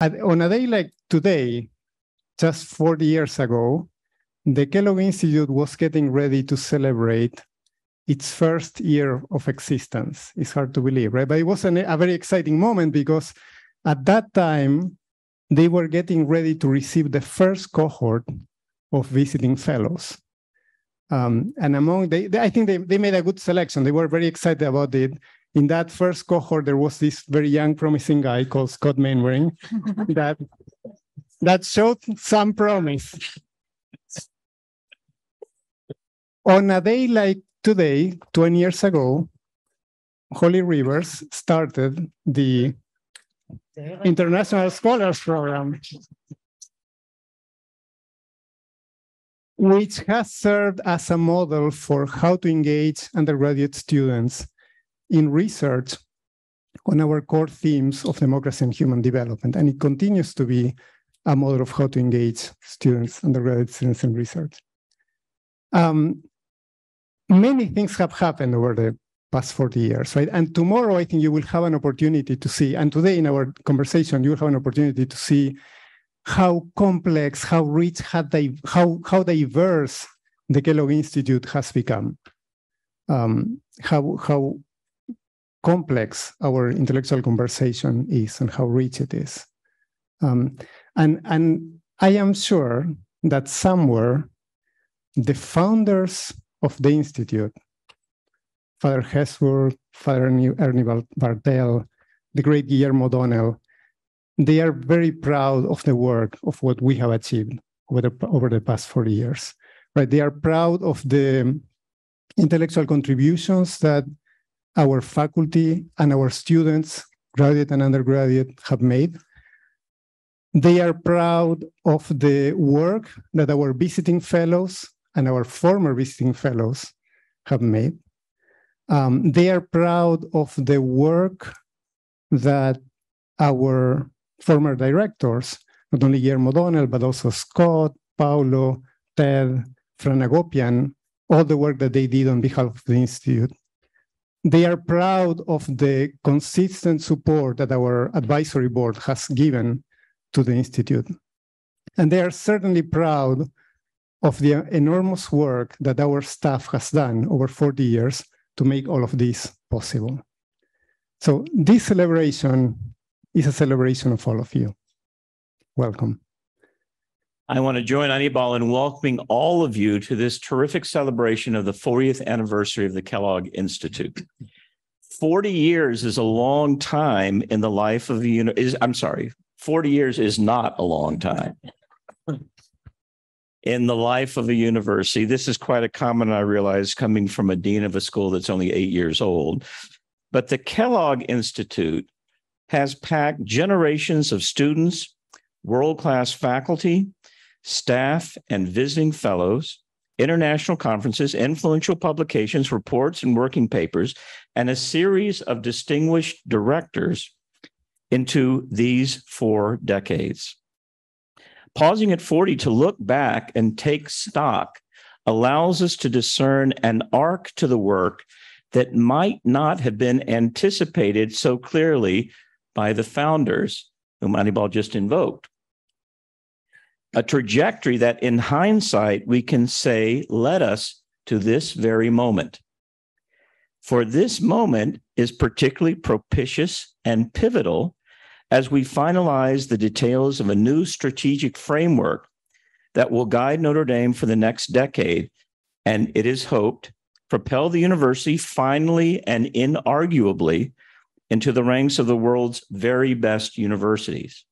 at, on a day like today, just 40 years ago, the Kellogg Institute was getting ready to celebrate its first year of existence. It's hard to believe, right? But it was an, a very exciting moment because at that time, they were getting ready to receive the first cohort of visiting fellows. Um, and among they, they, I think they, they made a good selection. They were very excited about it. In that first cohort, there was this very young, promising guy called Scott Mainwaring that that showed some promise. On a day like today, 20 years ago, Holly Rivers started the International Scholars Program, which has served as a model for how to engage undergraduate students in research on our core themes of democracy and human development. And it continues to be a model of how to engage students, undergraduate students in research. Um, many things have happened over the past 40 years, right? And tomorrow, I think you will have an opportunity to see, and today in our conversation, you will have an opportunity to see how complex, how rich, how, how, how diverse the Kellogg Institute has become, um, how, how complex our intellectual conversation is and how rich it is. Um, and, and I am sure that somewhere the founders of the Institute, Father Hesburgh, Father Ernie Bartell, the great Guillermo Donnell, they are very proud of the work of what we have achieved over the, over the past 40 years. Right? They are proud of the intellectual contributions that our faculty and our students, graduate and undergraduate, have made. They are proud of the work that our visiting fellows and our former visiting fellows have made. Um, they are proud of the work that our former directors, not only Guillermo O'Donnell, but also Scott, Paolo, Ted, Fran Hagopian, all the work that they did on behalf of the Institute. They are proud of the consistent support that our advisory board has given to the Institute. And they are certainly proud of the enormous work that our staff has done over 40 years to make all of this possible. So this celebration is a celebration of all of you. Welcome. I want to join Anibal in welcoming all of you to this terrific celebration of the 40th anniversary of the Kellogg Institute. 40 years is a long time in the life of the is I'm sorry, 40 years is not a long time in the life of a university. This is quite a common, I realize, coming from a dean of a school that's only eight years old. But the Kellogg Institute has packed generations of students, world class faculty, staff, and visiting fellows, international conferences, influential publications, reports, and working papers, and a series of distinguished directors into these four decades. Pausing at 40 to look back and take stock allows us to discern an arc to the work that might not have been anticipated so clearly by the founders, whom Anibal just invoked. A trajectory that, in hindsight, we can say led us to this very moment. For this moment is particularly propitious and pivotal as we finalize the details of a new strategic framework that will guide Notre Dame for the next decade, and it is hoped propel the university finally and inarguably into the ranks of the world's very best universities.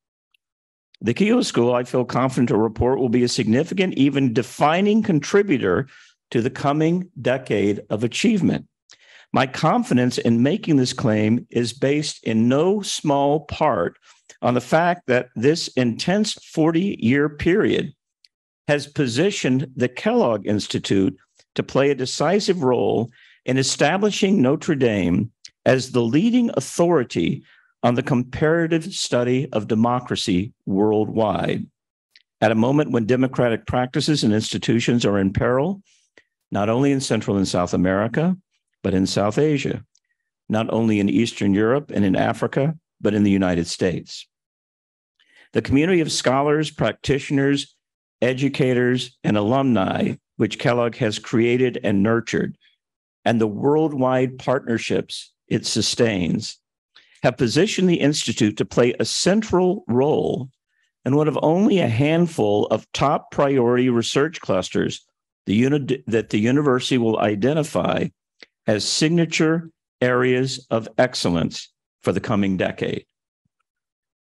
The Keough School, I feel confident to report, will be a significant, even defining contributor to the coming decade of achievement. My confidence in making this claim is based in no small part on the fact that this intense 40 year period has positioned the Kellogg Institute to play a decisive role in establishing Notre Dame as the leading authority on the comparative study of democracy worldwide. At a moment when democratic practices and institutions are in peril, not only in Central and South America, but in South Asia, not only in Eastern Europe and in Africa, but in the United States. the community of scholars, practitioners, educators, and alumni, which Kellogg has created and nurtured, and the worldwide partnerships it sustains, have positioned the Institute to play a central role in one of only a handful of top priority research clusters the uni- that the university will identify as signature areas of excellence for the coming decade.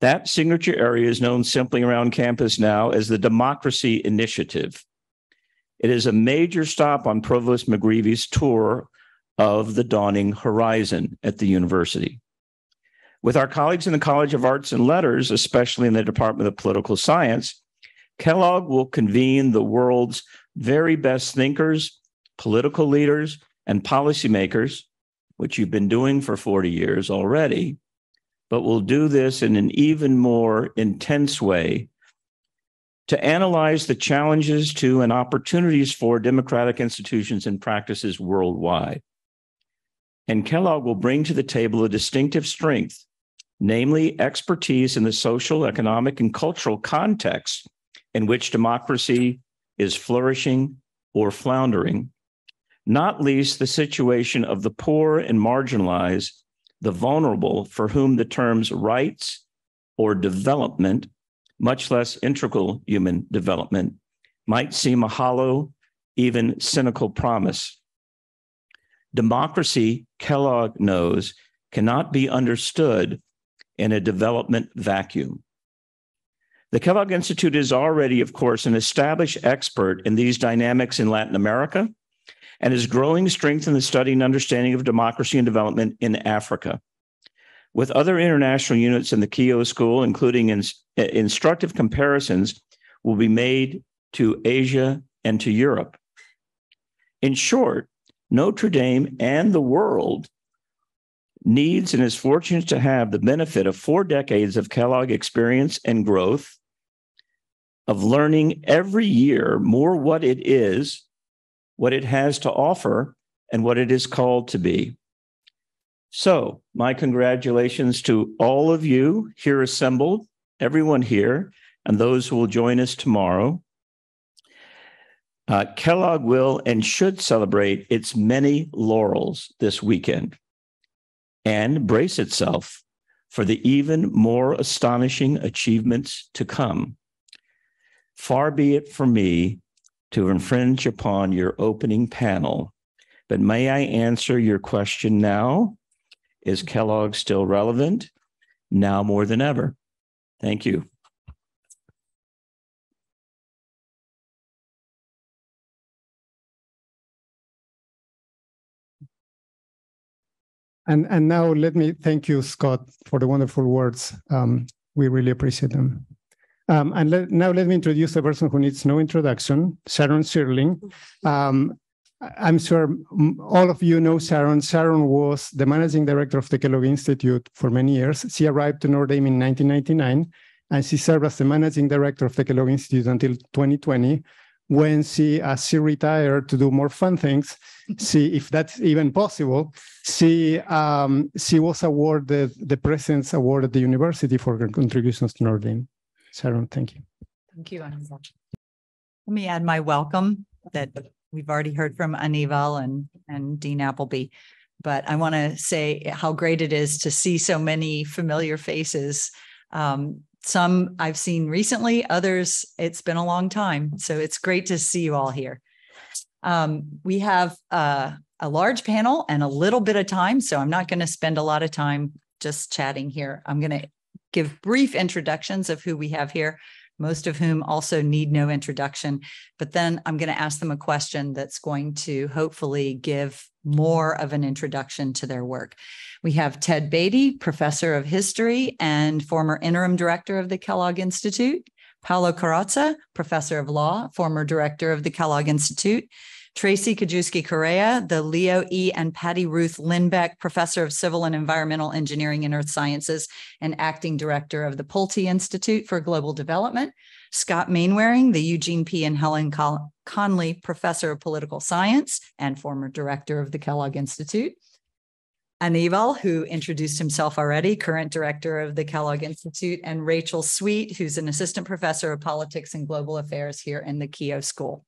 That signature area is known simply around campus now as the Democracy Initiative. It is a major stop on Provost McGreevy's tour of the dawning horizon at the university. With our colleagues in the College of Arts and Letters, especially in the Department of Political Science, Kellogg will convene the world's very best thinkers, political leaders, and policymakers, which you've been doing for 40 years already, but will do this in an even more intense way to analyze the challenges to and opportunities for democratic institutions and practices worldwide. And Kellogg will bring to the table a distinctive strength, namely expertise in the social, economic, and cultural context in which democracy is flourishing or floundering, not least the situation of the poor and marginalized the vulnerable for whom the terms rights or development, much less integral human development, might seem a hollow, even cynical promise. Democracy, Kellogg knows, cannot be understood in a development vacuum. The Kellogg Institute is already, of course, an established expert in these dynamics in Latin America and is growing strength in the study and understanding of democracy and development in Africa. With other international units in the Keough School, including in, instructive comparisons, will be made to Asia and to Europe. In short, Notre Dame and the world needs and is fortunate to have the benefit of four decades of Kellogg experience and growth, of learning every year more what it is what it has to offer and what it is called to be. So, my congratulations to all of you here assembled, everyone here, and those who will join us tomorrow. Uh, Kellogg will and should celebrate its many laurels this weekend and brace itself for the even more astonishing achievements to come. Far be it from me to infringe upon your opening panel. But may I answer your question now? Is Kellogg still relevant? Now more than ever. Thank you. And, and now let me thank you, Scott, for the wonderful words. Um, we really appreciate them. Um, and let, now let me introduce a person who needs no introduction, Sharon Schierling. Um, I'm sure all of you know Sharon. Sharon was the managing director of the Kellogg Institute for many years. She arrived to Notre Dame in 1999, and she served as the managing director of the Kellogg Institute until 2020, when she, as she retired to do more fun things, she, if that's even possible, she um, she was awarded the President's Award at the university for her contributions to Dame. Sharon, thank you. Thank you. Let me add my welcome that we've already heard from Anibal and, and Dean Appleby. But I want to say how great it is to see so many familiar faces. Um, some I've seen recently, others it's been a long time. So it's great to see you all here. Um, we have uh, a large panel and a little bit of time, so I'm not going to spend a lot of time just chatting here. I'm going to give brief introductions of who we have here, most of whom also need no introduction. But then I'm going to ask them a question that's going to hopefully give more of an introduction to their work. We have Ted Beatty, professor of history and former interim director of the Kellogg Institute. Paolo Carozza, professor of law, former director of the Kellogg Institute. Tracy Kijewski Correa, the Leo E. and Patty Ruth Linbeck Professor of Civil and Environmental Engineering and Earth Sciences and Acting Director of the Pulte Institute for Global Development. Scott Mainwaring, the Eugene P. and Helen Conley Professor of Political Science and former Director of the Kellogg Institute. Anibal, who introduced himself already, current director of the Kellogg Institute, and Rachel Sweet, who's an assistant professor of politics and global affairs here in the Keough School.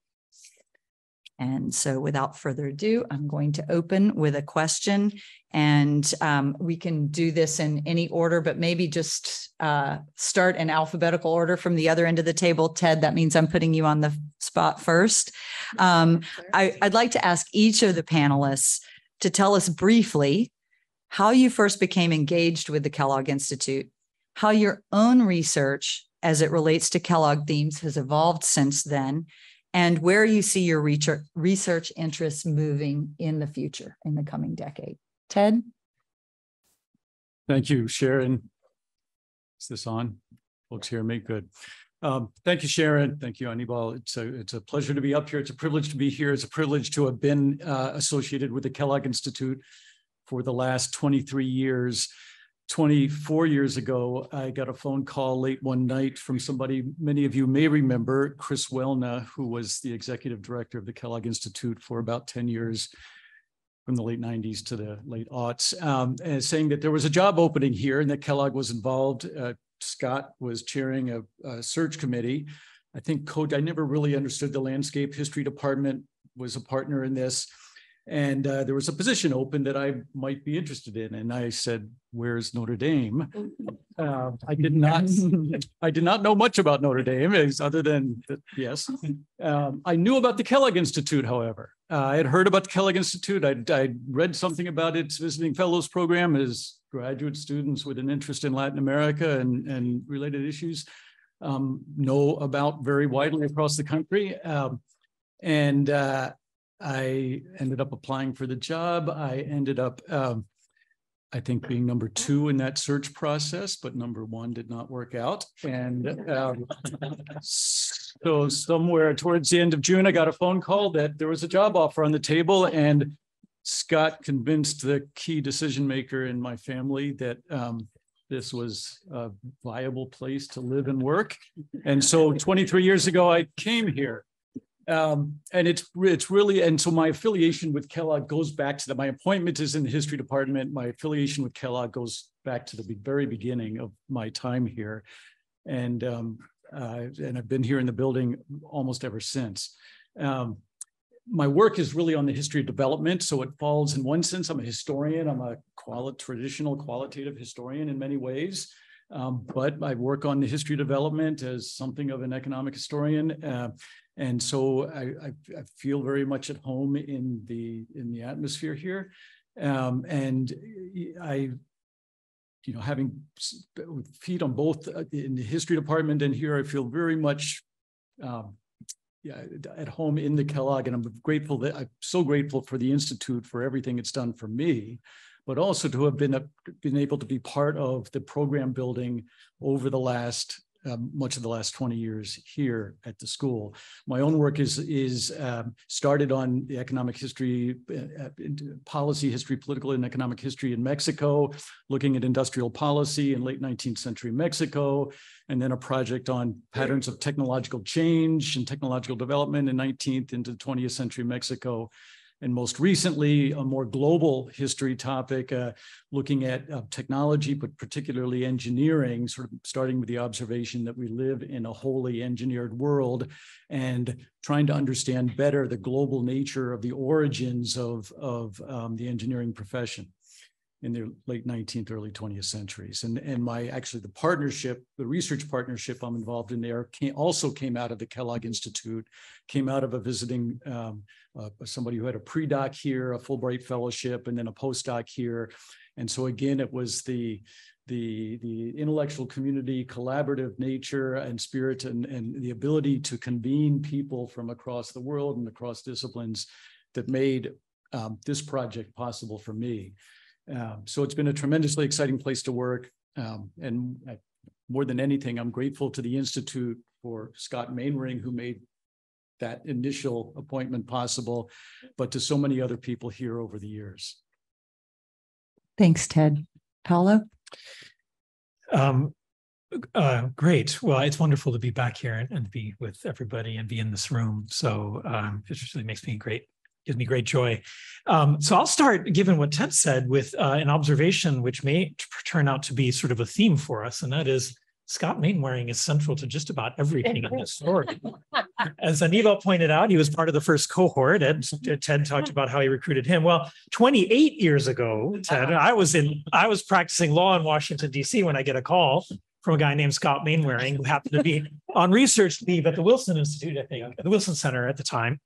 And so without further ado, I'm going to open with a question and um, we can do this in any order, but maybe just uh, start in alphabetical order from the other end of the table. Ted, that means I'm putting you on the spot first. Um, I, I'd like to ask each of the panelists to tell us briefly how you first became engaged with the Kellogg Institute, how your own research as it relates to Kellogg themes has evolved since then, and where you see your research, research interests moving in the future, in the coming decade. Ted? Thank you, Sharon. Is this on? Folks hear me? Good. Um, thank you, Sharon. Thank you, Anibal. It's a, it's a pleasure to be up here. It's a privilege to be here. It's a privilege to have been uh, associated with the Kellogg Institute for the last 23 years. 24 years ago, I got a phone call late one night from somebody many of you may remember, Chris Welna, who was the executive director of the Kellogg Institute for about 10 years from the late 90s to the late aughts, um, saying that there was a job opening here and that Kellogg was involved. Uh, Scott was chairing a, a search committee. I think Code, I never really understood the landscape history department was a partner in this and uh, there was a position open that I might be interested in. And I said, "Where's Notre Dame?" Uh, I did not, I did not know much about Notre Dame, other than that, yes. Um, I knew about the Kellogg Institute, however. Uh, I had heard about the Kellogg Institute. I'd, I'd read something about its visiting fellows program as graduate students with an interest in Latin America and, and related issues um, know about very widely across the country. Um, and uh, I ended up applying for the job. I ended up, um, I think, being number two in that search process, but number one did not work out. And um, so, somewhere towards the end of June, I got a phone call that there was a job offer on the table, and Scott convinced the key decision maker in my family that um, this was a viable place to live and work. And so 23 years ago, I came here. Um, and it's it's really and so my affiliation with Kellogg goes back to that. My appointment is in the history department. My affiliation with Kellogg goes back to the very beginning of my time here, and um, uh, and I've been here in the building almost ever since. Um, my work is really on the history of development, so it falls in one sense. I'm a historian. I'm a quali- traditional qualitative historian in many ways. Um, but I work on the history of development as something of an economic historian. Uh, and so I, I, I, feel very much at home in the in the atmosphere here, um, and I, you know, having feet on both uh, in the history department and here, I feel very much. Um, yeah, at home in the Kellogg, and I'm grateful that I'm so grateful for the Institute for everything it's done for me, but also to have been a, been able to be part of the program building over the last um, much of the last 20 years here at the school. My own work is, is um, started on the economic history, uh, uh policy history, political and economic history in Mexico, looking at industrial policy in late 19th century Mexico, and then a project on patterns of technological change and technological development in 19th into 20th century Mexico and most recently, a more global history topic, uh, looking at uh, technology, but particularly engineering, sort of starting with the observation that we live in a wholly engineered world and trying to understand better the global nature of the origins of, of um, the engineering profession in the late 19th, early 20th centuries. And, and my actually the partnership, the research partnership I'm involved in there came, also came out of the Kellogg Institute, came out of a visiting um, uh, somebody who had a pre-doc here, a Fulbright fellowship, and then a postdoc here. And so again, it was the the the intellectual community collaborative nature and spirit and, and the ability to convene people from across the world and across disciplines that made um, this project possible for me. Um, so it's been a tremendously exciting place to work. Um, and I, more than anything, I'm grateful to the Institute for Scott Mainwaring, who made that initial appointment possible, but to so many other people here over the years. Thanks, Ted. Paolo? Um, uh, great. Well, it's wonderful to be back here and, and be with everybody and be in this room. So um, it just really makes me great gives me great joy. Um, so I'll start, given what Ted said, with uh, an observation which may turn out to be sort of a theme for us, and that is Scott Mainwaring is central to just about everything in this story. As Anibal pointed out, he was part of the first cohort, and Ted talked about how he recruited him. Well, 28 years ago, Ted, I was in I was practicing law in Washington D.C. when I get a call from a guy named Scott Mainwaring, who happened to be on research leave at the Wilson Institute, I think, the Wilson Center at the time,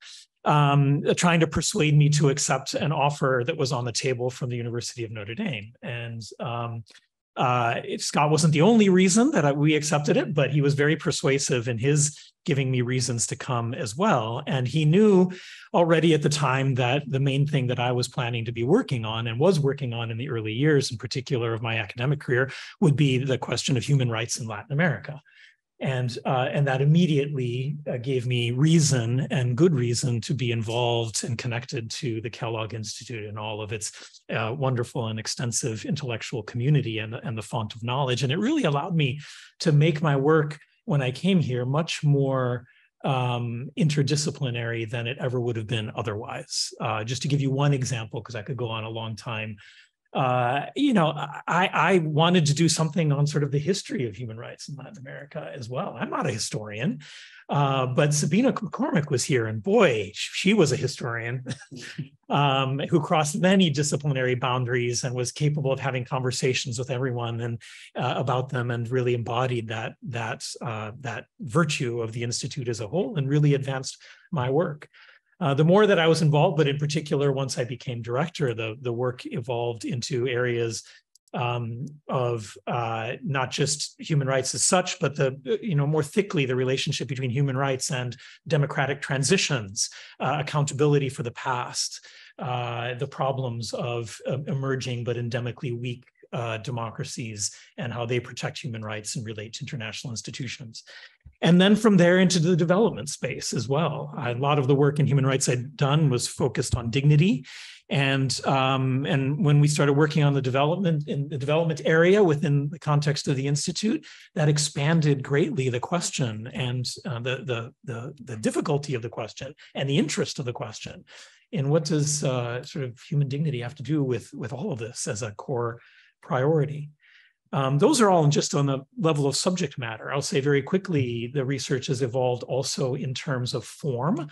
um, trying to persuade me to accept an offer that was on the table from the University of Notre Dame. And um, uh, Scott wasn't the only reason that I, we accepted it, but he was very persuasive in his giving me reasons to come as well. And he knew already at the time that the main thing that I was planning to be working on and was working on in the early years, in particular of my academic career, would be the question of human rights in Latin America and uh, and that immediately uh, gave me reason and good reason to be involved and connected to the Kellogg Institute and all of its uh, wonderful and extensive intellectual community and, and the font of knowledge. And it really allowed me to make my work when I came here much more um, interdisciplinary than it ever would have been otherwise. Uh, just to give you one example, because I could go on a long time uh, you know, I, I wanted to do something on sort of the history of human rights in Latin America as well. I'm not a historian, uh, but Sabine MacCormack was here, and boy, she was a historian um, who crossed many disciplinary boundaries and was capable of having conversations with everyone and uh, about them, and really embodied that that uh, that virtue of the institute as a whole, and really advanced my work. Uh, the more that I was involved, but in particular, once I became director, the, the work evolved into areas um, of uh, not just human rights as such, but the you know more thickly the relationship between human rights and democratic transitions, uh, accountability for the past, uh, the problems of uh, emerging but endemically weak uh, democracies and how they protect human rights and relate to international institutions. And then from there into the development space as well. A lot of the work in human rights I'd done was focused on dignity. And um, and when we started working on the development in the development area within the context of the institute, that expanded greatly the question and uh, the, the the the difficulty of the question and the interest of the question. And what does uh, sort of human dignity have to do with with all of this as a core priority. Um, those are all just on the level of subject matter. I'll say very quickly, the research has evolved also in terms of form.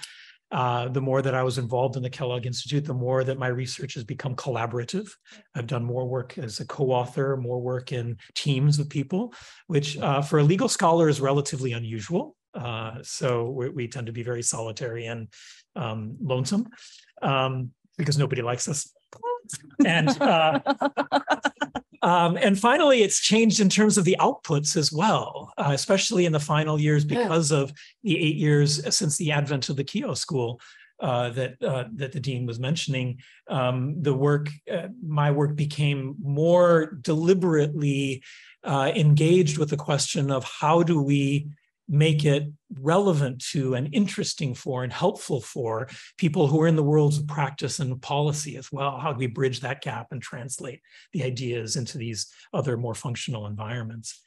Uh, the more that I was involved in the Kellogg Institute, the more that my research has become collaborative. I've done more work as a co-author, more work in teams of people, which uh, for a legal scholar is relatively unusual. Uh, so we, we, tend to be very solitary and um, lonesome um, because nobody likes us. And uh, Um, and finally, it's changed in terms of the outputs as well, uh, especially in the final years because of the eight years since the advent of the Keough School. Uh, that uh, that the dean was mentioning, um, the work, uh, my work became more deliberately uh, engaged with the question of how do we make it relevant to and interesting for and helpful for people who are in the worlds of practice and policy as well. How do we bridge that gap and translate the ideas into these other more functional environments?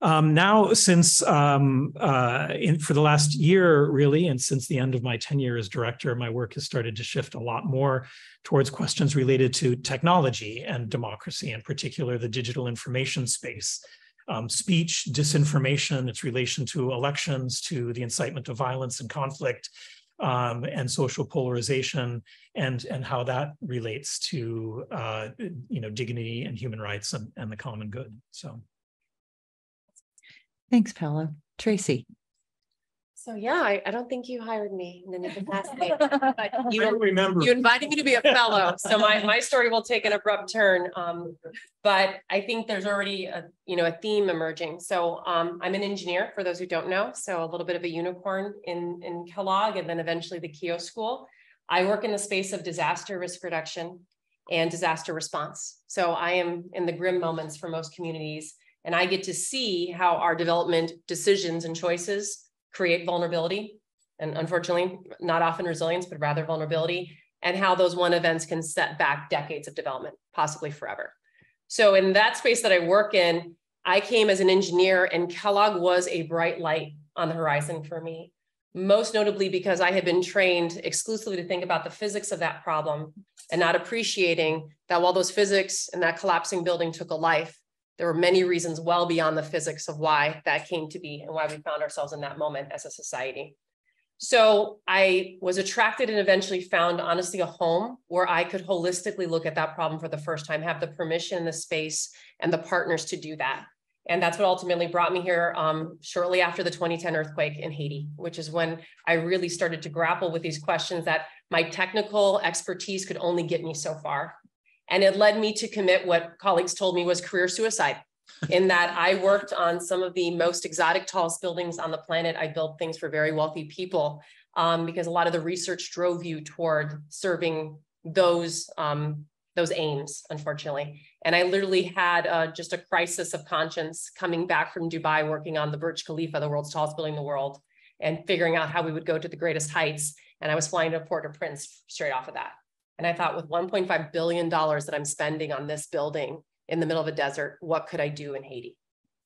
Um, now, since um, uh, in, for the last year, really, and since the end of my tenure as director, my work has started to shift a lot more towards questions related to technology and democracy, in particular the digital information space um, speech, disinformation, its relation to elections, to the incitement of violence and conflict, um, and social polarization, and and how that relates to uh, you know dignity and human rights and, and the common good. So, thanks, Paolo. Tracy. So yeah, I, I don't think you hired me in any capacity. but you, remember. you invited me to be a fellow, so my, my story will take an abrupt turn. Um, but I think there's already a you know a theme emerging. So um, I'm an engineer for those who don't know, so a little bit of a unicorn in in Kellogg, and then eventually the Keough School. I work in the space of disaster risk reduction and disaster response. So I am in the grim moments for most communities, and I get to see how our development decisions and choices create vulnerability and unfortunately not often resilience but rather vulnerability and how those one events can set back decades of development possibly forever. So in that space that i work in i came as an engineer and kellogg was a bright light on the horizon for me most notably because I had been trained exclusively to think about the physics of that problem and not appreciating that while those physics and that collapsing building took a life, there were many reasons well beyond the physics of why that came to be and why we found ourselves in that moment as a society. So I was attracted and eventually found, honestly, a home where I could holistically look at that problem for the first time, have the permission, the space, and the partners to do that. And that's what ultimately brought me here um, shortly after the 2010 earthquake in Haiti, which is when I really started to grapple with these questions that my technical expertise could only get me so far. And it led me to commit what colleagues told me was career suicide in that I worked on some of the most exotic, tallest buildings on the planet. I built things for very wealthy people um, because a lot of the research drove you toward serving those um, those aims, unfortunately. And I literally had uh, just a crisis of conscience coming back from Dubai, working on the Burj Khalifa, the world's tallest building in the world, and figuring out how we would go to the greatest heights. And I was flying to Port-au-Prince straight off of that. And I thought, with $1.5 billion that I'm spending on this building, in the middle of a desert, what could I do in Haiti?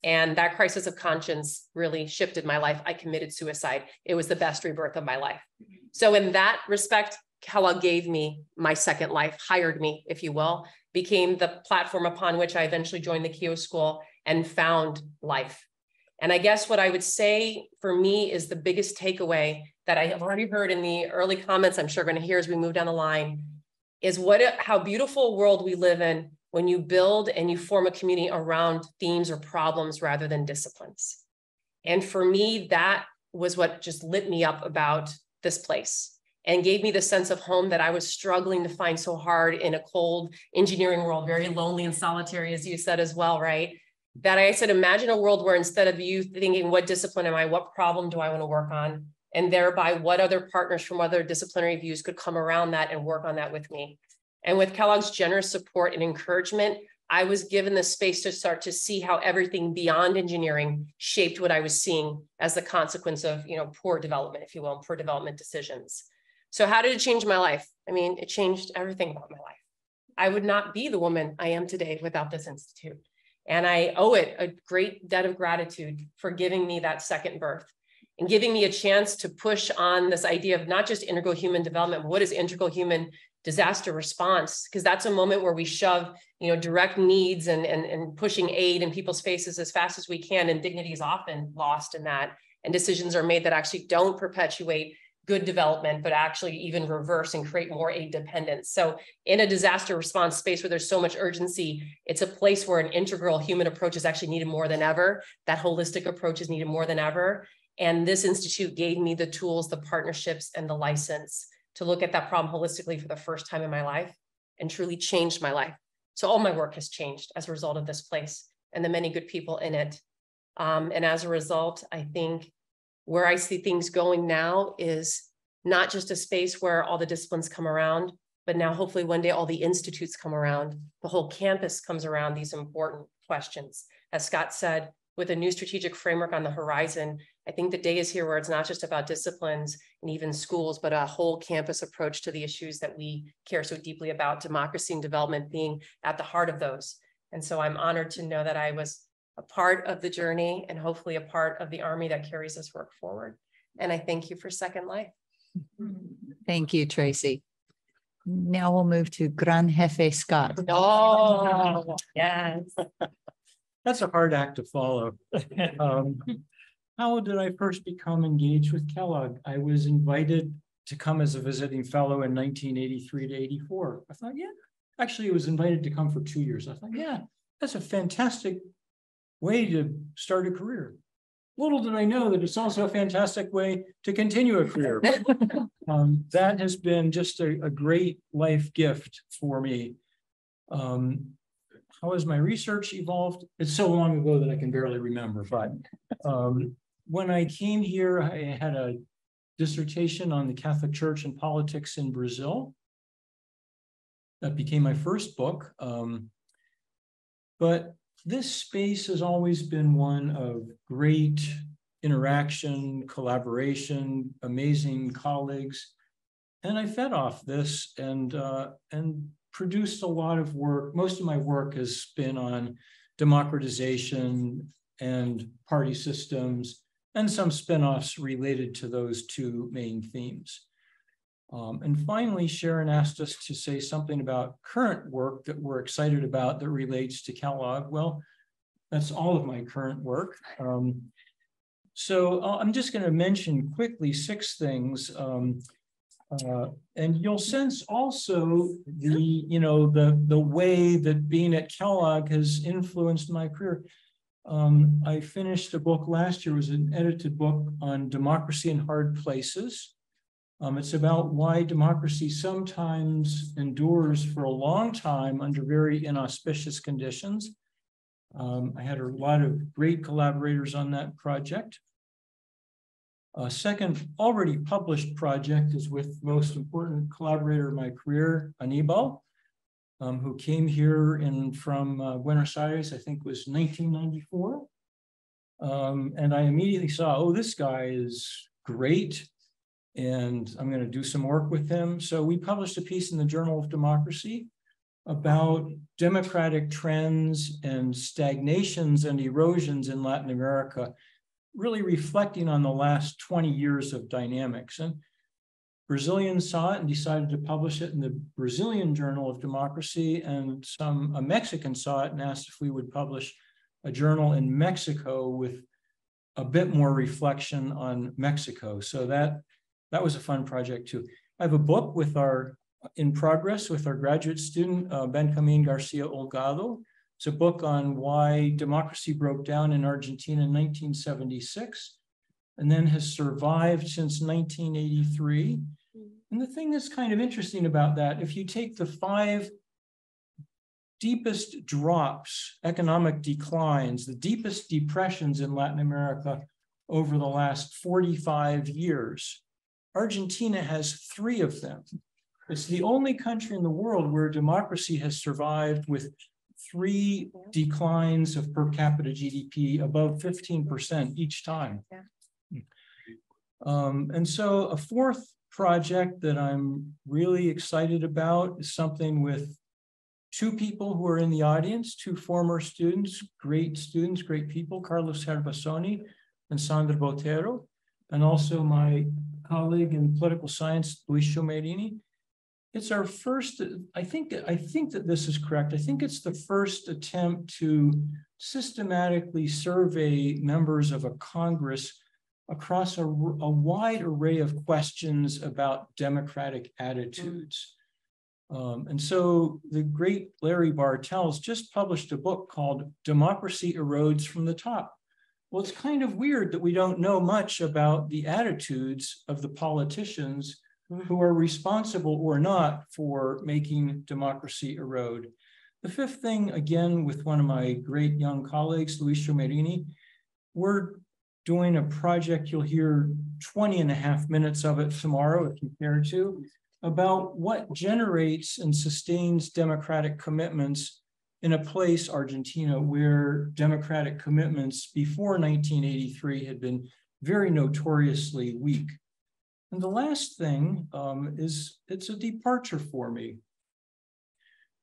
And that crisis of conscience really shifted my life. I committed suicide. It was the best rebirth of my life. So, in that respect, Kellogg gave me my second life, hired me, if you will, became the platform upon which I eventually joined the Keough School and found life. And I guess what I would say for me is the biggest takeaway that I have already heard in the early comments, I'm sure going to hear as we move down the line, is what how beautiful a world we live in when you build and you form a community around themes or problems rather than disciplines. And for me, that was what just lit me up about this place and gave me the sense of home that I was struggling to find so hard in a cold engineering world, very lonely and solitary, as you said as well, right? That I said, imagine a world where instead of you thinking, what discipline am I? What problem do I want to work on? And thereby, what other partners from other disciplinary views could come around that and work on that with me? And with Kellogg's generous support and encouragement, I was given the space to start to see how everything beyond engineering shaped what I was seeing as the consequence of, you know, poor development, if you will, poor development decisions. So how did it change my life? I mean, it changed everything about my life. I would not be the woman I am today without this institute. And I owe it a great debt of gratitude for giving me that second birth and giving me a chance to push on this idea of not just integral human development, what is integral human disaster response? Because that's a moment where we shove you know direct needs and, and and pushing aid in people's faces as fast as we can and dignity is often lost in that. And decisions are made that actually don't perpetuate good development but actually even reverse and create more aid dependence. So in a disaster response space where there's so much urgency it's a place where an integral human approach is actually needed more than ever. That holistic approach is needed more than ever and this institute gave me the tools the partnerships and the license to look at that problem holistically for the first time in my life and truly changed my life. So all my work has changed as a result of this place and the many good people in it. Um, and as a result, I think where I see things going now is not just a space where all the disciplines come around, but now hopefully one day all the institutes come around, the whole campus comes around these important questions. As Scott said, with a new strategic framework on the horizon, I think the day is here where it's not just about disciplines and even schools, but a whole campus approach to the issues that we care so deeply about, democracy and development being at the heart of those. And so I'm honored to know that I was a part of the journey and hopefully a part of the army that carries this work forward. And I thank you for Second Life. Thank you, Tracy. Now we'll move to Gran Jefe Scott. Oh, yes. That's a hard act to follow. Um, how did I first become engaged with Kellogg? I was invited to come as a visiting fellow in 1983 to 84. I thought, yeah, actually, I was invited to come for two years. I thought, yeah, that's a fantastic way to start a career. Little did I know that it's also a fantastic way to continue a career. um, that has been just a, a, great life gift for me. Um, how has my research evolved? It's so long ago that I can barely remember, but um, when I came here, I had a dissertation on the Catholic Church and politics in Brazil. That became my first book. Um, but this space has always been one of great interaction, collaboration, amazing colleagues. And I fed off this and, uh, and produced a lot of work. Most of my work has been on democratization and party systems and some spin-offs related to those two main themes. Um, and finally, Sharon asked us to say something about current work that we're excited about that relates to Kellogg. Well, that's all of my current work. Um, so uh, I'm just going to mention quickly six things. Um, uh, and you'll sense also the, you know, the, the way that being at Kellogg has influenced my career. Um, I finished a book last year, it was an edited book on democracy in hard places. Um, it's about why democracy sometimes endures for a long time under very inauspicious conditions. Um, I had a lot of great collaborators on that project. A second already published project is with most important collaborator of my career, Anibal, um, who came here in from uh, Buenos Aires, I think was 1994. Um, and I immediately saw, oh, this guy is great. And I'm going to do some work with him. So we published a piece in the Journal of Democracy about democratic trends and stagnations and erosions in Latin America really reflecting on the last 20 years of dynamics. And Brazilians saw it and decided to publish it in the Brazilian Journal of Democracy, and some a Mexican saw it and asked if we would publish a journal in Mexico with a bit more reflection on Mexico. So that that was a fun project too. I have a book with our in progress with our graduate student uh, Benjamin Garcia Holgado, it's a book on why democracy broke down in Argentina in 1976 and then has survived since 1983. And the thing that's kind of interesting about that, if you take the five deepest drops, economic declines, the deepest depressions in Latin America over the last 45 years, Argentina has three of them. It's the only country in the world where democracy has survived with three declines of per capita GDP above 15% each time. Yeah. Um, and so a fourth project that I'm really excited about is something with two people who are in the audience, two former students, great students, great people, Carlos Gervasoni and Sandra Botero, and also my colleague in political science, Luis Schiumerini. It's our first, I think, I think that this is correct. I think it's the first attempt to systematically survey members of a Congress across a, a wide array of questions about democratic attitudes. Um, and so the great Larry Bartels just published a book called Democracy Erodes from the Top. Well, it's kind of weird that we don't know much about the attitudes of the politicians who are responsible or not for making democracy erode. The fifth thing, again, with one of my great young colleagues, Luis Schiumerini, we're doing a project, you'll hear 20 and a half minutes of it tomorrow if you care to, about what generates and sustains democratic commitments in a place, Argentina, where democratic commitments before 1983 had been very notoriously weak. And the last thing um, is it's a departure for me.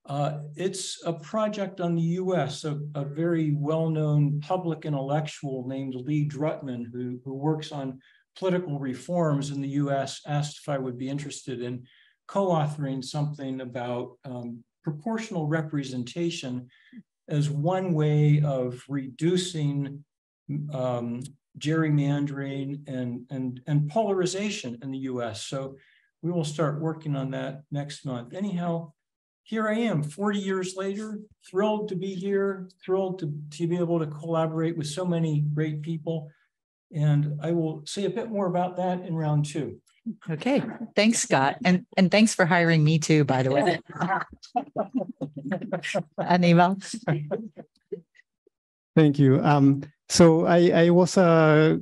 Uh, it's a project on the US, a, a very well-known public intellectual named Lee Drutman, who, who works on political reforms in the US, asked if I would be interested in co-authoring something about um, proportional representation as one way of reducing um, gerrymandering and, and, and polarization in the US. So we will start working on that next month. Anyhow, here I am 40 years later, thrilled to be here, thrilled to, to be able to collaborate with so many great people. And I will say a bit more about that in round two. Okay, thanks, Scott. And and thanks for hiring me too, by the way. Anibal. Thank you. Um, so I, I was a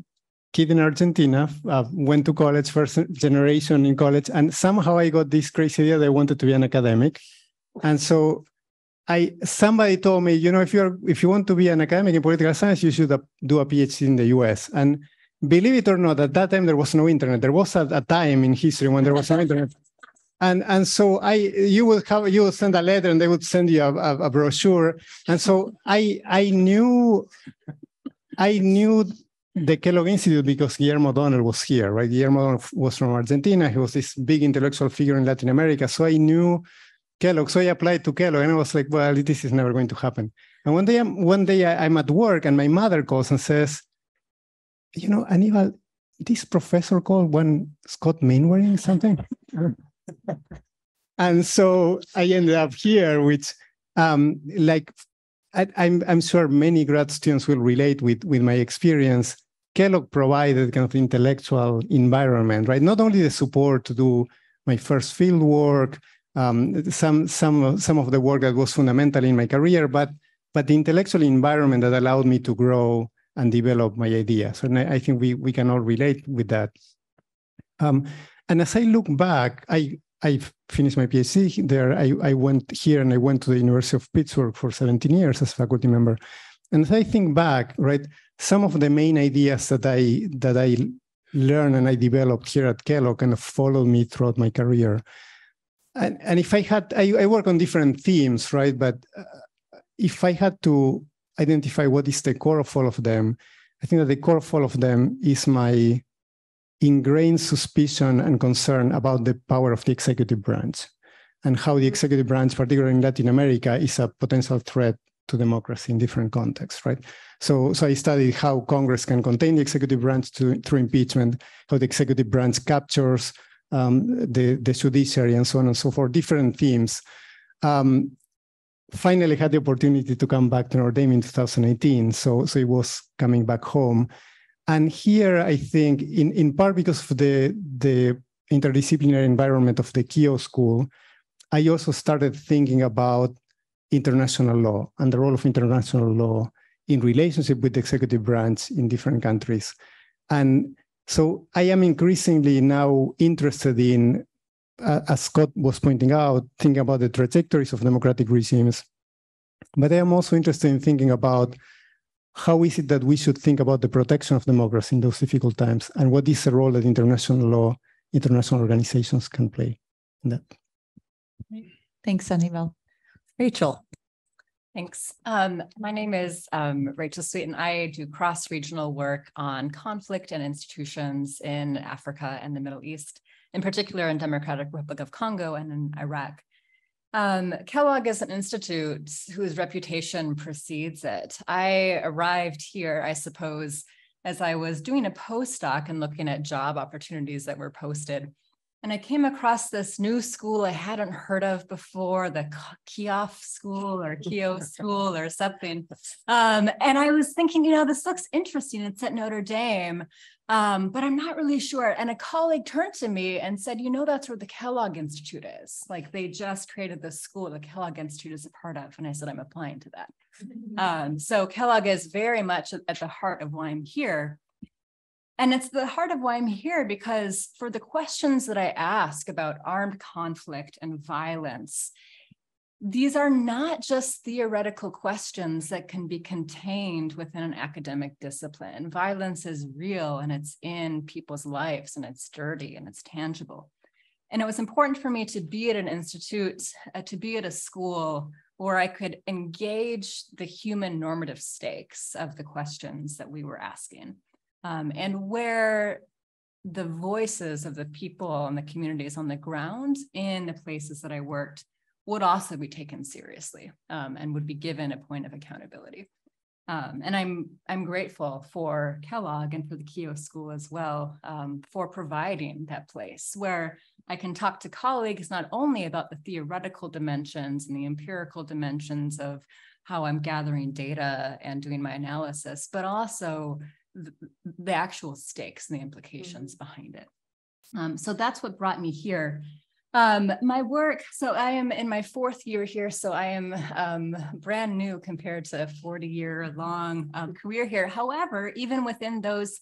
kid in Argentina, uh, went to college, first generation in college, and somehow I got this crazy idea that I wanted to be an academic. And so I somebody told me, you know, if you're if you want to be an academic in political science, you should do a PhD in the US. And believe it or not, at that time there was no internet. There was a, a time in history when there was no internet. And and so I you would have you would send a letter and they would send you a, a, a brochure. And so I I knew I knew the Kellogg Institute because Guillermo O'Donnell was here, right? Guillermo was from Argentina. He was this big intellectual figure in Latin America. So I knew Kellogg. So I applied to Kellogg and I was like, well, this is never going to happen. And one day, I'm, one day I'm at work and my mother calls and says, you know, Anibal, this professor called one Scott Mainwaring something. and so I ended up here, which um, like I, am I'm, I'm sure many grad students will relate with, with my experience. Kellogg provided kind of intellectual environment, right? Not only the support to do my first field work, um, some, some, some of the work that was fundamental in my career, but, but the intellectual environment that allowed me to grow and develop my ideas. And I, think we, we can all relate with that. Um, and as I look back, I, I finished my PhD there. I, I went here and I went to the University of Pittsburgh for 17 years as a faculty member. And as I think back, right, some of the main ideas that I that I learned and I developed here at Kellogg kind of followed me throughout my career. And, and if I had, I, I work on different themes, right? But uh, if I had to identify what is the core of all of them, I think that the core of all of them is my ingrained suspicion and concern about the power of the executive branch and how the executive branch, particularly in Latin America, is a potential threat to democracy in different contexts, right? So, so I studied how Congress can contain the executive branch to, through impeachment, how the executive branch captures um, the, the judiciary and so on and so forth, different themes. Um, finally had the opportunity to come back to Notre Dame in 2018. So, so it was coming back home. And here, I think, in, in part because of the, the interdisciplinary environment of the Keough School, I also started thinking about international law and the role of international law in relationship with the executive branch in different countries. And so I am increasingly now interested in, uh, as Scott was pointing out, thinking about the trajectories of democratic regimes. But I am also interested in thinking about how is it that we should think about the protection of democracy in those difficult times and what is the role that international law international organizations can play in that thanks Anibal. rachel Thanks. Um, my name is um, Rachel Sweet, and I do cross-regional work on conflict and institutions in Africa and the Middle East, in particular in Democratic Republic of Congo and in Iraq. Um, Kellogg is an institute whose reputation precedes it. I arrived here, I suppose, as I was doing a postdoc and looking at job opportunities that were posted. And I came across this new school I hadn't heard of before, the Kioff School or Kio School or something. Um, and I was thinking, you know, this looks interesting. It's at Notre Dame, um, but I'm not really sure. And a colleague turned to me and said, you know, that's where the Kellogg Institute is. Like they just created this school the Kellogg Institute is a part of. And I said, I'm applying to that. Um, so Kellogg is very much at the heart of why I'm here. And it's the heart of why I'm here because for the questions that I ask about armed conflict and violence, these are not just theoretical questions that can be contained within an academic discipline. Violence is real and it's in people's lives and it's dirty and it's tangible. And it was important for me to be at an institute, uh, to be at a school where I could engage the human normative stakes of the questions that we were asking um, and where the voices of the people and the communities on the ground in the places that I worked would also be taken seriously um, and would be given a point of accountability. Um, and I'm I'm grateful for Kellogg and for the Keough School as well um, for providing that place where I can talk to colleagues not only about the theoretical dimensions and the empirical dimensions of how I'm gathering data and doing my analysis, but also the, the actual stakes and the implications mm-hmm. behind it. Um, so that's what brought me here. Um, my work, so I am in my fourth year here, so I am um, brand new compared to a 40 year long um, career here. However, even within those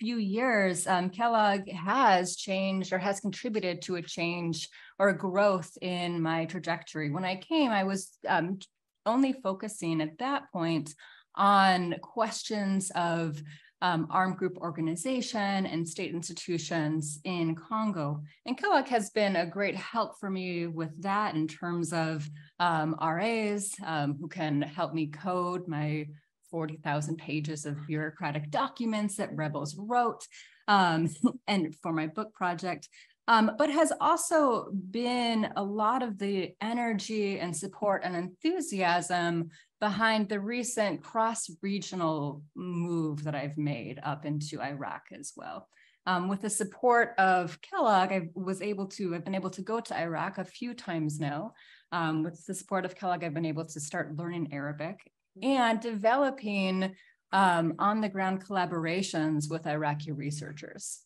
few years, um, Kellogg has changed or has contributed to a change or a growth in my trajectory. When I came, I was um, only focusing at that point on questions of um, armed group organization and state institutions in Congo. And Kellogg has been a great help for me with that in terms of um, RAs um, who can help me code my 40,000 pages of bureaucratic documents that rebels wrote um, and for my book project, um, but has also been a lot of the energy and support and enthusiasm behind the recent cross-regional move that I've made up into Iraq as well. Um, with the support of Kellogg, I was able to, I've been able to go to Iraq a few times now. Um, with the support of Kellogg, I've been able to start learning Arabic and developing um, on the ground collaborations with Iraqi researchers.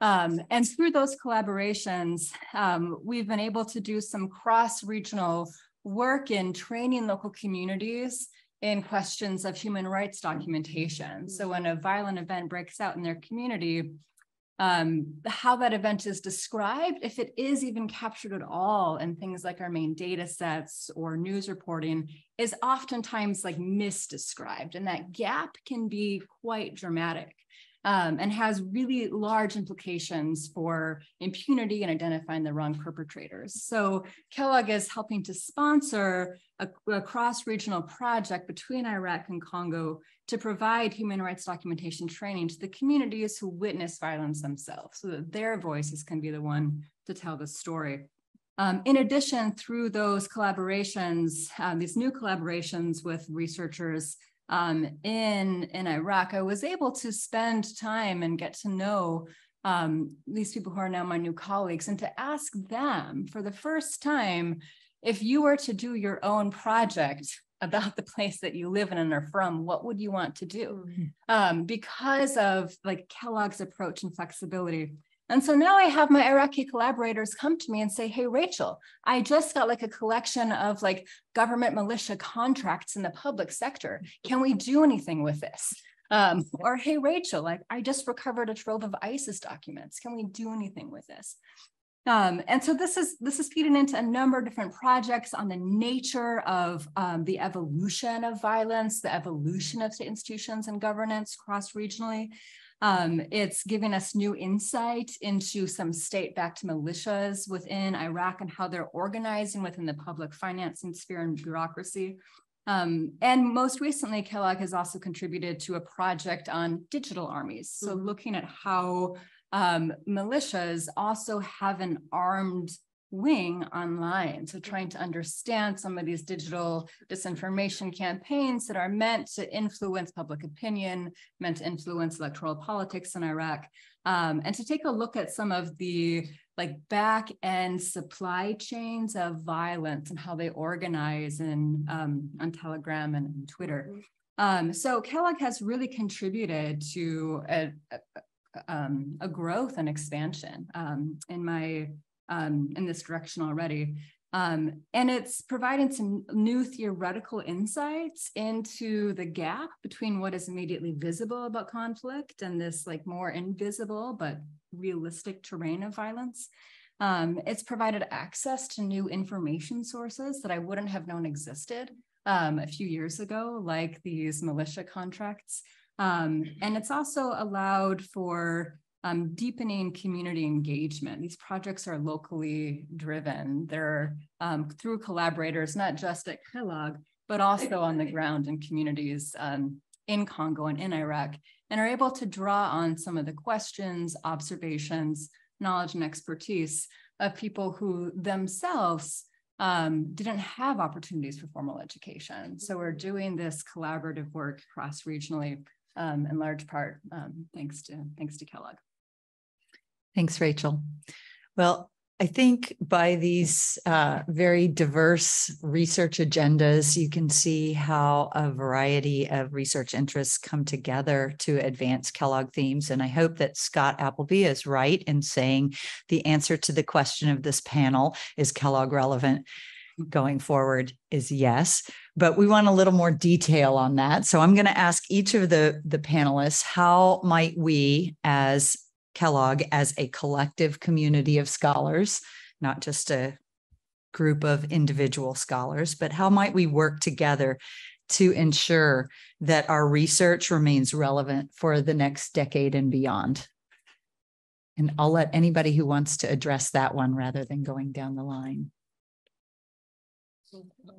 Um, and through those collaborations, um, we've been able to do some cross-regional work in training local communities in questions of human rights documentation. So when a violent event breaks out in their community, um, how that event is described, if it is even captured at all in things like our main data sets or news reporting, is oftentimes like misdescribed. And that gap can be quite dramatic um, and has really large implications for impunity and identifying the wrong perpetrators. So Kellogg is helping to sponsor a, a cross-regional project between Iraq and Congo to provide human rights documentation training to the communities who witness violence themselves so that their voices can be the one to tell the story. Um, in addition, through those collaborations, um, these new collaborations with researchers um, in, in Iraq, I was able to spend time and get to know um, these people who are now my new colleagues and to ask them for the first time, if you were to do your own project about the place that you live in and are from, what would you want to do? Mm-hmm. Um, because of like Kellogg's approach and flexibility. And so now I have my Iraqi collaborators come to me and say, Hey, Rachel, I just got like a collection of like government militia contracts in the public sector. Can we do anything with this? Um, or, Hey, Rachel, like I just recovered a trove of ISIS documents. Can we do anything with this? Um, and so this is this is feeding into a number of different projects on the nature of um, the evolution of violence, the evolution of state institutions and governance cross-regionally. Um, it's giving us new insight into some state-backed militias within Iraq and how they're organizing within the public financing sphere and bureaucracy. Um, and most recently, Kellogg has also contributed to a project on digital armies. So mm-hmm. looking at how um, militias also have an armed wing online. So trying to understand some of these digital disinformation campaigns that are meant to influence public opinion, meant to influence electoral politics in Iraq, um, and to take a look at some of the like back end supply chains of violence and how they organize in um, on Telegram and, and Twitter. Um, so Kellogg has really contributed to a, a, um, a growth and expansion um, in my um, in this direction already. Um, and it's providing some new theoretical insights into the gap between what is immediately visible about conflict and this like more invisible but realistic terrain of violence. Um, it's provided access to new information sources that I wouldn't have known existed um, a few years ago, like these militia contracts. Um, and it's also allowed for um, deepening community engagement. These projects are locally driven. They're um, through collaborators, not just at Kellogg, but also on the ground in communities um, in Congo and in Iraq, and are able to draw on some of the questions, observations, knowledge, and expertise of people who themselves um, didn't have opportunities for formal education. So we're doing this collaborative work cross-regionally um, in large part um, thanks to thanks to Kellogg. Thanks, Rachel. Well, I think by these uh, very diverse research agendas, you can see how a variety of research interests come together to advance Kellogg themes. And I hope that Scott Appleby is right in saying the answer to the question of this panel is Kellogg relevant going forward is yes but we want a little more detail on that so i'm going to ask each of the the panelists how might we as Kellogg as a collective community of scholars, not just a group of individual scholars, but how might we work together to ensure that our research remains relevant for the next decade and beyond? And I'll let anybody who wants to address that one rather than going down the line.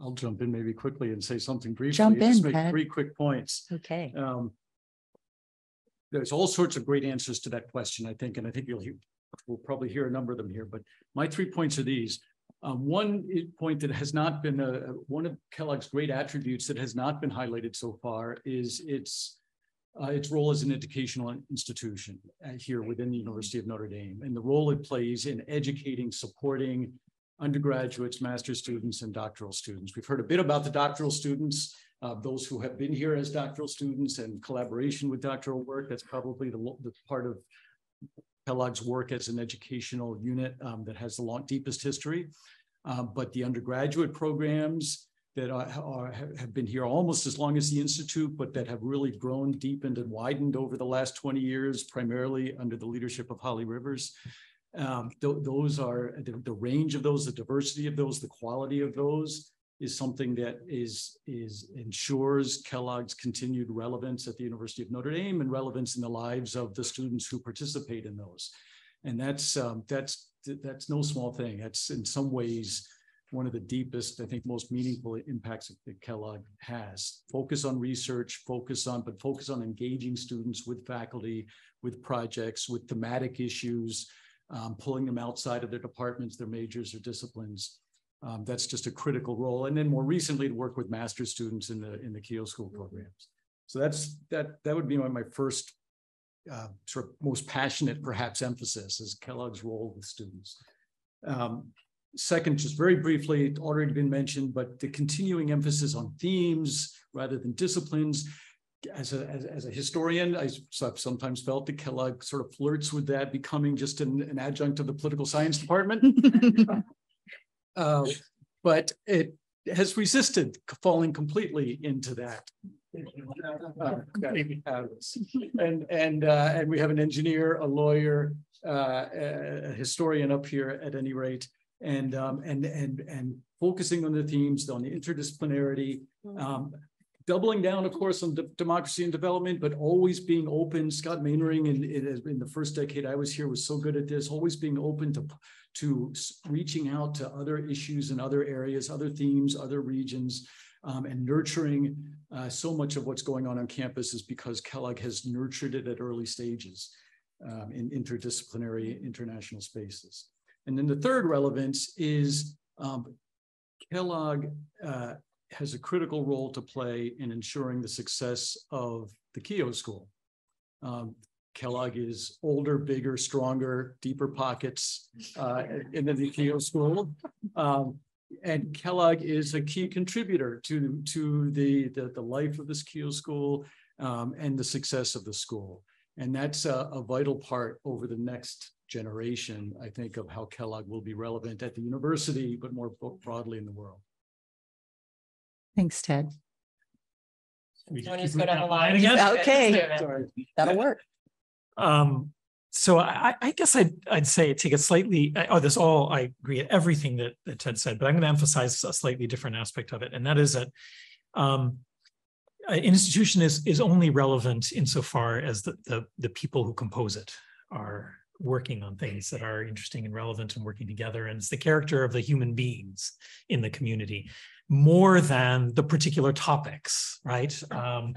I'll jump in maybe quickly and say something briefly. Jump Just in, make Ted. Three quick points. Okay. Um, there's all sorts of great answers to that question, I think, and I think you'll hear, we'll probably hear a number of them here, but my three points are these. Um, one point that has not been, uh, one of Kellogg's great attributes that has not been highlighted so far is its uh, its role as an educational institution uh, here within the University of Notre Dame and the role it plays in educating, supporting undergraduates, master's students, and doctoral students. We've heard a bit about the doctoral students, uh, those who have been here as doctoral students and collaboration with doctoral work. That's probably the, the part of Kellogg's work as an educational unit um, that has the long, deepest history. Uh, but the undergraduate programs that are, are, have- been here almost as long as the Institute, but that have really grown, deepened, and widened over the last 20 years, primarily under the leadership of Holly Rivers. Um, tho- those are the, the range of those, the diversity of those, the quality of those is something that is, is ensures Kellogg's continued relevance at the University of Notre Dame and relevance in the lives of the students who participate in those. And that's, um, that's, that's no small thing. That's in some ways one of the deepest, I think, most meaningful impacts that Kellogg has. Focus on research, focus on, but focus on engaging students with faculty, with projects, with thematic issues, um, pulling them outside of their departments, their majors or disciplines. Um, that's just a critical role. And then more recently to work with master's students in the in the Keough School programs. So that's that that would be my, my first uh, sort of most passionate perhaps emphasis is Kellogg's role with students. Um, second, just very briefly, it's already been mentioned, but the continuing emphasis on themes rather than disciplines. As a, as, as a historian, I, have sometimes felt that Kellogg sort of flirts with that becoming just an, an adjunct of the political science department. Uh, but it has resisted falling completely into that. Uh, And, and, uh, and we have an engineer, a lawyer, uh, a historian up here at any rate. And, um, and, and, and focusing on the themes, on the interdisciplinarity, um, doubling down, of course, on de- democracy and development, but always being open. Scott Mainwaring in, in, in the first decade I was here was so good at this, always being open to, to reaching out to other issues in other areas, other themes, other regions, um, and nurturing uh, so much of what's going on on campus is because Kellogg has nurtured it at early stages um, in interdisciplinary international spaces. And then the third relevance is um, Kellogg uh, has a critical role to play in ensuring the success of the Keough School. Um, Kellogg is older, bigger, stronger, deeper pockets uh, in the Keough School. Um, and Kellogg is a key contributor to, to the, the, the life of this Keough School um, and the success of the school. And that's a, a vital part over the next generation, I think, of how Kellogg will be relevant at the university, but more broadly in the world. Thanks, Ted. We You wanna just go down the line? again? Okay. Let's do it. Sorry. That'll work. Um, so I, I guess I'd, I'd say take a slightly, oh, this all, I agree with everything that, that Ted said, but I'm going to emphasize a slightly different aspect of it. And that is that um, an institution is, is only relevant insofar as the, the, the people who compose it are working on things that are interesting and relevant and working together. And it's the character of the human beings in the community more than the particular topics, right? Um,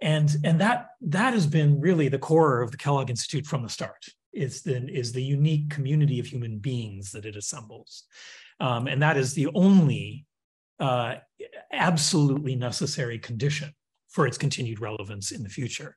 and and that that has been really the core of the Kellogg Institute from the start. Is the is the unique community of human beings that it assembles, um, and that is the only uh, absolutely necessary condition for its continued relevance in the future.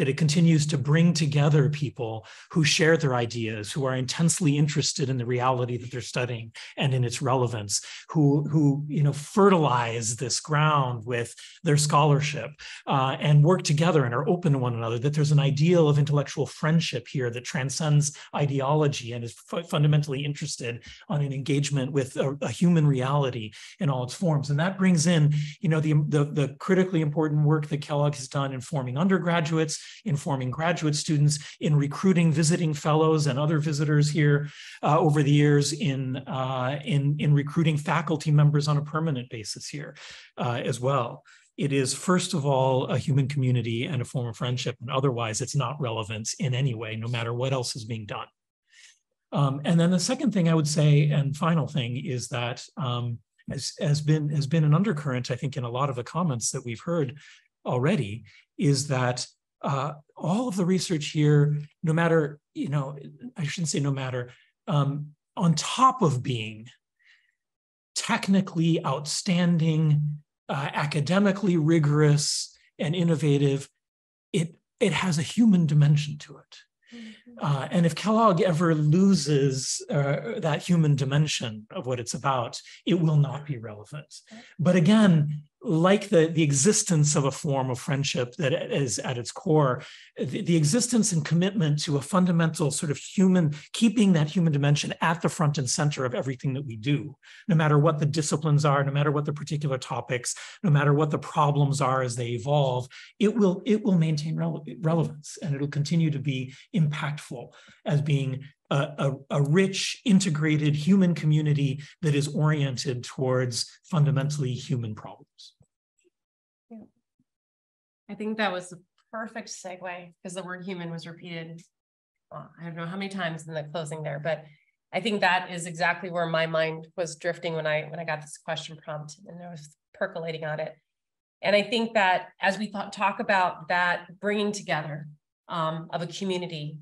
That it continues to bring together people who share their ideas, who are intensely interested in the reality that they're studying and in its relevance, who who you know fertilize this ground with their scholarship uh, and work together and are open to one another. That there's an ideal of intellectual friendship here that transcends ideology and is fu- fundamentally interested on an engagement with a, a human reality in all its forms. And that brings in, you know, the, the, the critically important work that Kellogg has done in forming undergraduates, in forming graduate students, in recruiting visiting fellows and other visitors here uh, over the years, in, uh, in, in recruiting faculty members on a permanent basis here uh, as well. It is, first of all, a human community and a form of friendship, and otherwise it's not relevant in any way, no matter what else is being done. Um, and then the second thing I would say, and final thing, is that um, has, has been has been an undercurrent, I think, in a lot of the comments that we've heard already, is that uh, all of the research here, no matter, you know, I shouldn't say no matter, um, on top of being technically outstanding, uh, academically rigorous, and innovative, it it has a human dimension to it. Mm-hmm. Uh, and if Kellogg ever loses uh, that human dimension of what it's about, it will not be relevant. But again, like the, the existence of a form of friendship that is at its core, the, the, existence and commitment to a fundamental sort of human, keeping that human dimension at the front and center of everything that we do, no matter what the disciplines are, no matter what the particular topics, no matter what the problems are as they evolve, it will, it will maintain rele relevance and it'll continue to be impactful as being a, a, rich, integrated human community that is oriented towards fundamentally human problems. Yeah. I think that was the perfect segue because the word human was repeated. Uh, I don't know how many times in the closing there, but I think that is exactly where my mind was drifting when I when I got this question prompt and I was percolating on it. And I think that as we thought, talk about that bringing together um, of a community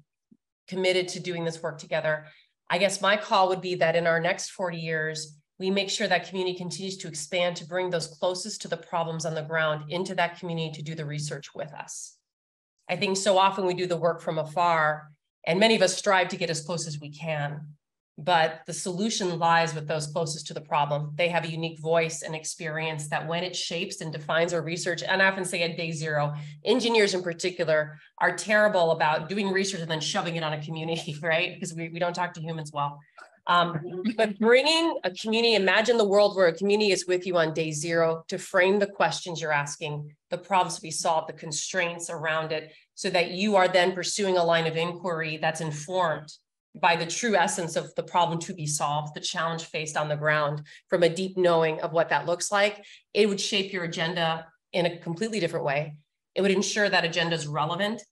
committed to doing this work together. I guess my call would be that in our next 40 years, we make sure that community continues to expand to bring those closest to the problems on the ground into that community to do the research with us. I think so often we do the work from afar, and many of us strive to get as close as we can but the solution lies with those closest to the problem. They have a unique voice and experience that when it shapes and defines our research, and I often say at day zero, engineers in particular are terrible about doing research and then shoving it on a community, right? Because we, we don't talk to humans well. Um, but bringing a community, imagine the world where a community is with you on day zero to frame the questions you're asking, the problems to be solved, the constraints around it, so that you are then pursuing a line of inquiry that's informed by the true essence of the problem to be solved, the challenge faced on the ground from a deep knowing of what that looks like, it would shape your agenda in a completely different way. It would ensure that agenda is relevant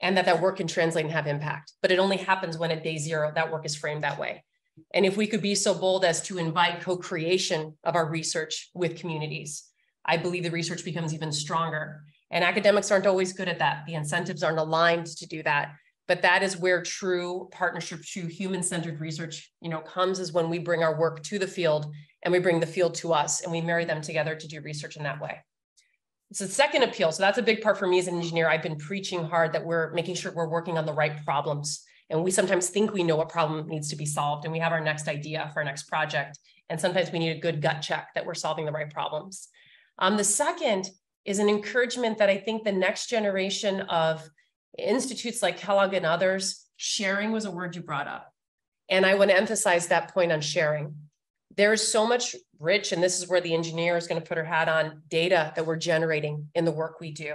and that that work can translate and have impact. But it only happens when at day zero, that work is framed that way. And if we could be so bold as to invite co-creation of our research with communities, I believe the research becomes even stronger. And academics aren't always good at that. The incentives aren't aligned to do that but that is where true partnership true human-centered research you know comes is when we bring our work to the field and we bring the field to us and we marry them together to do research in that way. It's a second appeal. So that's a big part for me as an engineer. I've been preaching hard that we're making sure we're working on the right problems. And we sometimes think we know what problem needs to be solved and we have our next idea for our next project. And sometimes we need a good gut check that we're solving the right problems. Um, the second is an encouragement that i think the next generation of institutes like Kellogg and others, sharing was a word you brought up. And I want to emphasize that point on sharing. There is so much rich, and this is where the engineer is going to put her hat on data that we're generating in the work we do.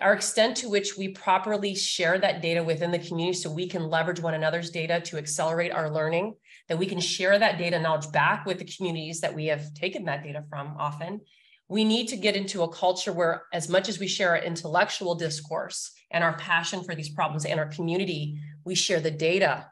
Our extent to which we properly share that data within the community so we can leverage one another's data to accelerate our learning, that we can share that data knowledge back with the communities that we have taken that data from often. We need to get into a culture where, as much as we share our intellectual discourse, and our passion for these problems and our community, we share the data.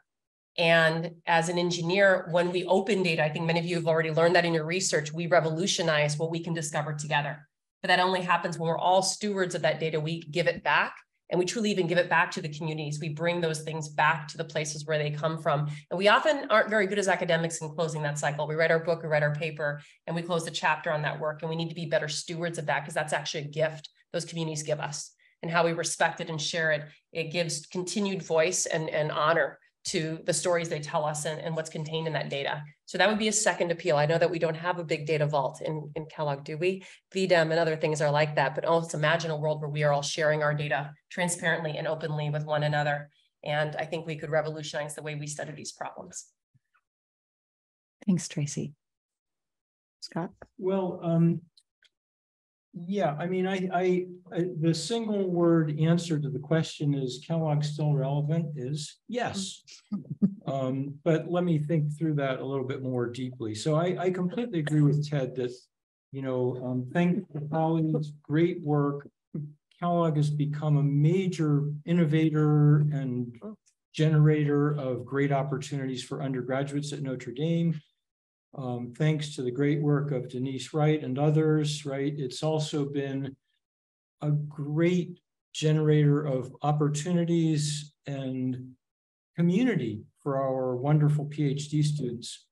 And as an engineer, when we open data, I think many of you have already learned that in your research, we revolutionize what we can discover together. But that only happens when we're all stewards of that data. We give it back and we truly even give it back to the communities. We bring those things back to the places where they come from. And we often aren't very good as academics in closing that cycle. We write our book, we write our paper, and we close the chapter on that work. And we need to be better stewards of that because that's actually a gift those communities give us and how we respect it and share it, it gives continued voice and, and honor to the stories they tell us and, and what's contained in that data. So that would be a second appeal. I know that we don't have a big data vault in, in Kellogg, do we? VDEM and other things are like that, but also imagine a world where we are all sharing our data transparently and openly with one another. And I think we could revolutionize the way we study these problems. Thanks, Tracy. Scott? Well, um, yeah, I mean, I, I, I, the single word answer to the question is Kellogg still relevant is yes. um, but let me think through that a little bit more deeply. So I, I completely agree with Ted that, you know, um, thank colleagues, great work. Kellogg has become a major innovator and generator of great opportunities for undergraduates at Notre Dame. Um, thanks to the great work of Denise Wright and others, right? It's also been a great generator of opportunities and community for our wonderful PhD students.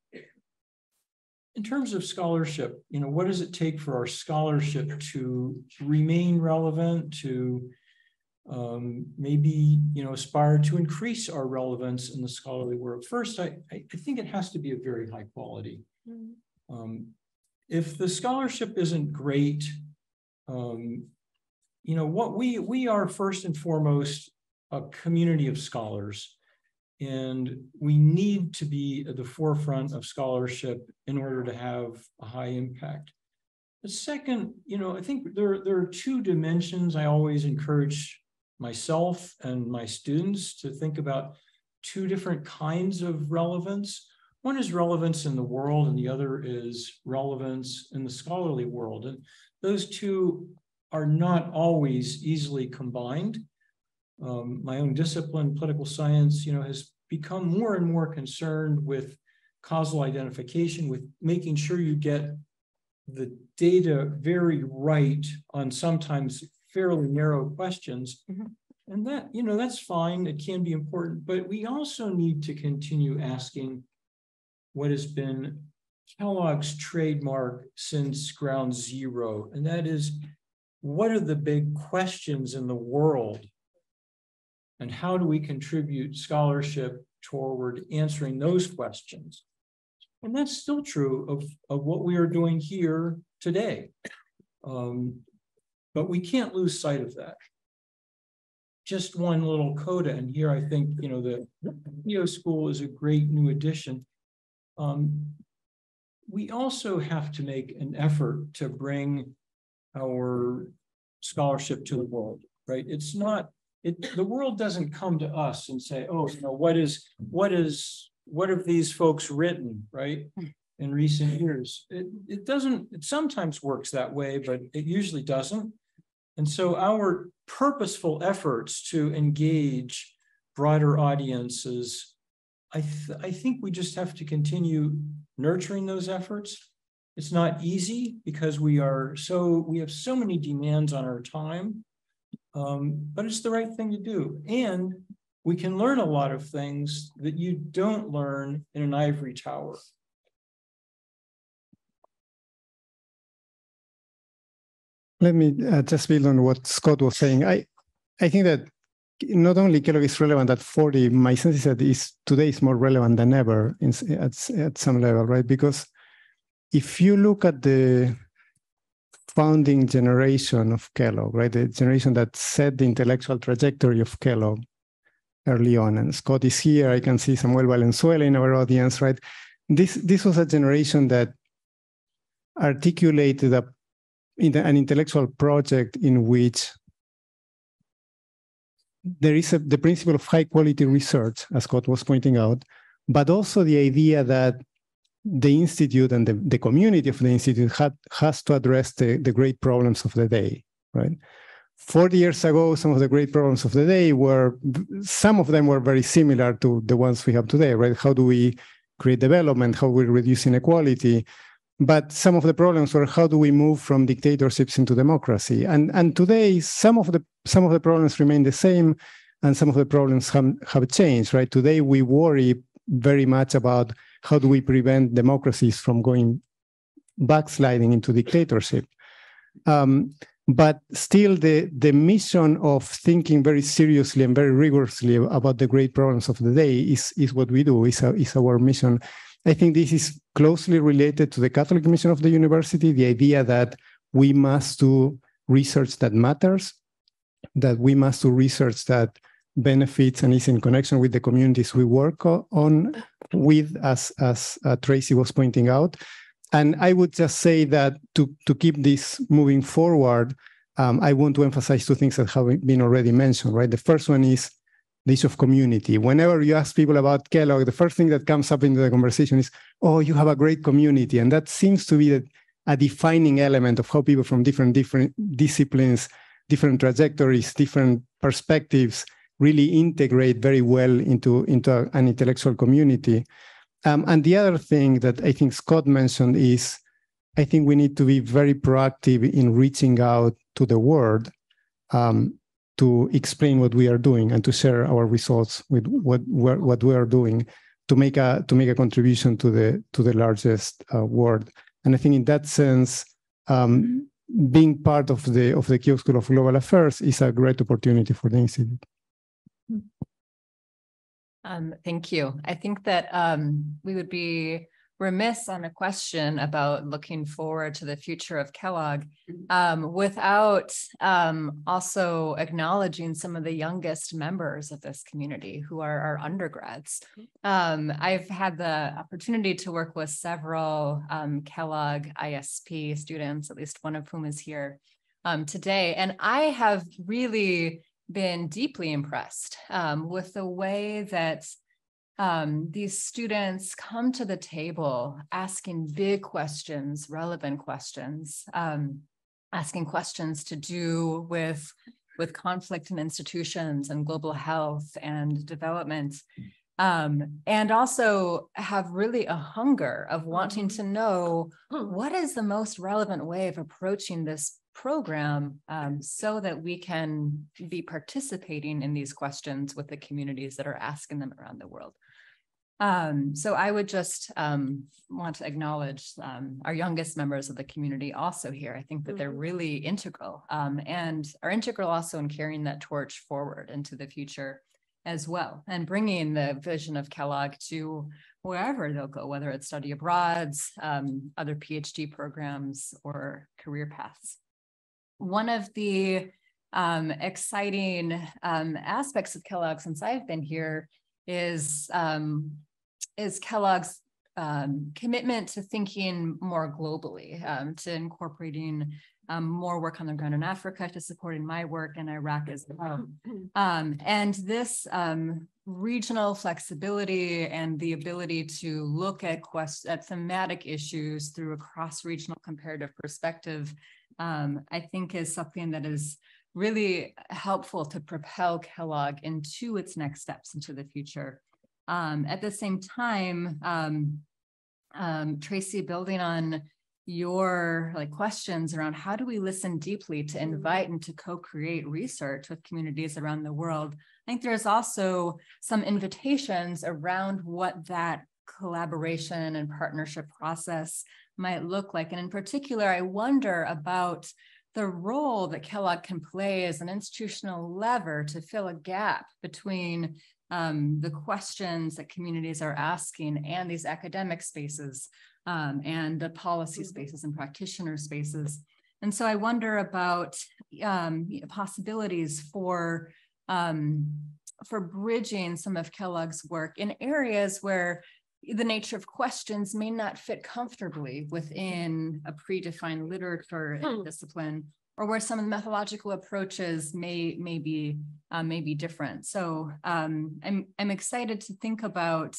In terms of scholarship, you know, what does it take for our scholarship to remain relevant, to um, maybe, you know, aspire to increase our relevance in the scholarly world? First, I, I think it has to be of very high quality. Um, if the scholarship isn't great, um, you know, what we we are first and foremost a community of scholars, and we need to be at the forefront of scholarship in order to have a high impact. The second, you know, I think there there are two dimensions I always encourage myself and my students to think about two different kinds of relevance. One is relevance in the world, and the other is relevance in the scholarly world. And those two are not always easily combined. Um, my own discipline, political science, you know, has become more and more concerned with causal identification, with making sure you get the data very right on sometimes fairly narrow questions. Mm-hmm. And that, you know, that's fine. It can be important, but we also need to continue asking what has been Kellogg's trademark since ground zero, and that is what are the big questions in the world? And how do we contribute scholarship toward answering those questions? And that's still true of, of what we are doing here today. Um, but we can't lose sight of that. Just one little coda, and here I think you know the Keough School is a great new addition. Um, we also have to make an effort to bring our scholarship to the world, right? It's not, it, the world doesn't come to us and say, oh, you know, what is, what is, what have these folks written, right? In recent years. It, it doesn't, it sometimes works that way, but it usually doesn't. And so our purposeful efforts to engage broader audiences I, th- I think we just have to continue nurturing those efforts. It's not easy because we are so we have so many demands on our time, um, but it's the right thing to do. And we can learn a lot of things that you don't learn in an ivory tower. Let me uh, just build on what Scott was saying. I, I think that not only Kellogg is relevant at 40, my sense is that is today is more relevant than ever in, at, at some level, right? Because if you look at the founding generation of Kellogg, right, the generation that set the intellectual trajectory of Kellogg early on, and Scott is here, I can see Samuel Valenzuela in our audience, right? This, this was a generation that articulated a, an intellectual project in which there is a, the principle of high quality research, as Scott was pointing out, but also the idea that the institute and the, the community of the institute had, has to address the, the great problems of the day, right? 40 years ago, some of the great problems of the day were, some of them were very similar to the ones we have today, right? How do we create development? How we reduce inequality? But some of the problems were how do we move from dictatorships into democracy? And, and today, some of the some of the problems remain the same, and some of the problems have, have changed, right? Today, we worry very much about how do we prevent democracies from going backsliding into dictatorship. Um, but still, the, the mission of thinking very seriously and very rigorously about the great problems of the day is, is what we do, is, a, is our mission. I think this is closely related to the Catholic mission of the university, the idea that we must do research that matters, that we must do research that benefits and is in connection with the communities we work on with, as, as uh, Tracy was pointing out. And I would just say that to, to keep this moving forward, um, I want to emphasize two things that have been already mentioned, right? The first one is the issue of community. Whenever you ask people about Kellogg, the first thing that comes up into the conversation is, oh, you have a great community. And that seems to be a defining element of how people from different different disciplines different trajectories, different perspectives really integrate very well into, into an intellectual community. Um, and the other thing that I think Scott mentioned is I think we need to be very proactive in reaching out to the world um, to explain what we are doing and to share our results with what what we are doing to make a to make a contribution to the to the largest uh, world. And I think in that sense, um, being part of the of the Keough School of Global Affairs is a great opportunity for the institute. Um, thank you. I think that um, we would be remiss on a question about looking forward to the future of Kellogg um, without um, also acknowledging some of the youngest members of this community who are our undergrads. Um, I've had the opportunity to work with several um, Kellogg ISP students, at least one of whom is here um, today, and I have really been deeply impressed um, with the way that um, these students come to the table asking big questions, relevant questions, um, asking questions to do with, with conflict in institutions and global health and development. Um, and also have really a hunger of wanting to know what is the most relevant way of approaching this program um, so that we can be participating in these questions with the communities that are asking them around the world. Um, so I would just um, want to acknowledge um, our youngest members of the community also here. I think that they're mm-hmm. really integral um, and are integral also in carrying that torch forward into the future as well and bringing the vision of Kellogg to wherever they'll go, whether it's study abroads, um, other PhD programs, or career paths. One of the um, exciting aspects of Kellogg since I've been here is um, is Kellogg's um, commitment to thinking more globally, um, to incorporating um, more work on the ground in Africa, to supporting my work in Iraq as well. Um, and this um, regional flexibility and the ability to look at, quest- at thematic issues through a cross-regional comparative perspective, um, I think is something that is really helpful to propel Kellogg into its next steps into the future. Um, at the same time, um, um, Tracy, building on your like questions around how do we listen deeply to invite and to co-create research with communities around the world i think there's also some invitations around what that collaboration and partnership process might look like and in particular i wonder about the role that Kellogg can play as an institutional lever to fill a gap between um, the questions that communities are asking and these academic spaces um, and the policy mm-hmm. spaces and practitioner spaces. And so I wonder about um, possibilities for um, for bridging some of Kellogg's work in areas where the nature of questions may not fit comfortably within a predefined literature hmm. discipline or where some of the methodological approaches may may be uh, may be different. So um, I'm I'm excited to think about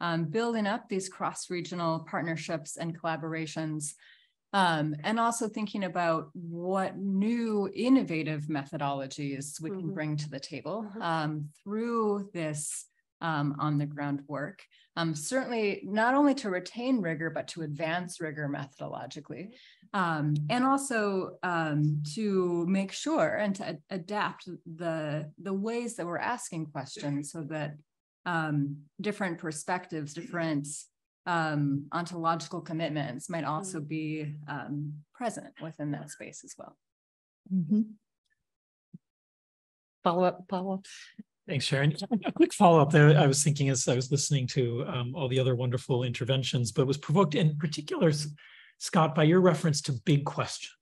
um, building up these cross regional partnerships and collaborations, um, and also thinking about what new innovative methodologies we mm -hmm. can mm-hmm. bring to the table mm-hmm. um, through this um, on the ground work. Um, certainly not only to retain rigor, but to advance rigor methodologically. Um, and also um, to make sure and to adapt the, the ways that we're asking questions so that um, different perspectives, different um, ontological commitments might also be present within that space as well. Mm -hmm. Follow up, up. Thanks, Sharon. A quick follow up there. I was thinking as I was listening to um, all the other wonderful interventions, but was provoked in particular, Scott, by your reference to big questions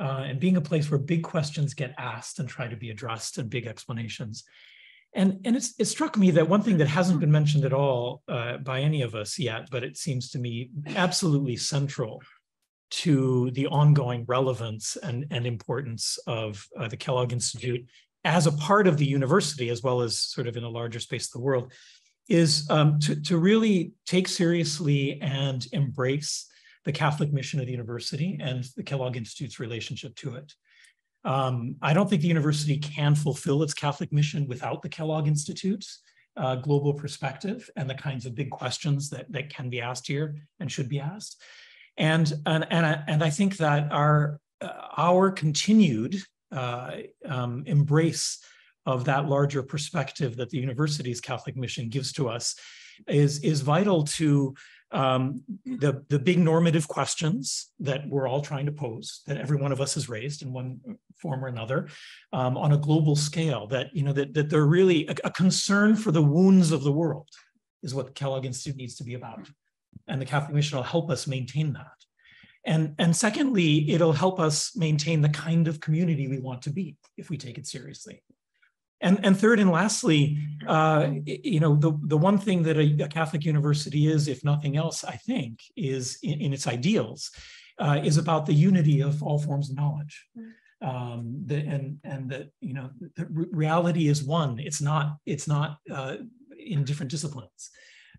uh, and being a place where big questions get asked and try to be addressed and big explanations. And, and it struck me that one thing that hasn't been mentioned at all uh, by any of us yet, but it seems to me absolutely central to the ongoing relevance and, and importance of uh, the Kellogg Institute as a part of the university, as well as sort of in a larger space of the world, is um, to, to really take seriously and embrace the Catholic mission of the university and the Kellogg Institute's relationship to it. Um, I don't think the university can fulfill its Catholic mission without the Kellogg Institute uh, global perspective and the kinds of big questions that, that can be asked here and should be asked. And, and, and, I, and I think that our, uh, our continued uh, um, embrace of that larger perspective that the university's Catholic mission gives to us is, is vital to um, the, the big normative questions that we're all trying to pose, that every one of us has raised in one form or another, um, on a global scale, that, you know, that, that they're really a, a concern for the wounds of the world is what Kellogg Institute needs to be about. And the Catholic Mission will help us maintain that. And, and secondly, it'll help us maintain the kind of community we want to be if we take it seriously. And, and third and lastly, uh, you know, the, the one thing that a, a, Catholic university is, if nothing else, I think, is in, in its ideals, uh, is about the unity of all forms of knowledge. Um, the, and and that you know, the reality is one. It's not. It's not uh, in different disciplines.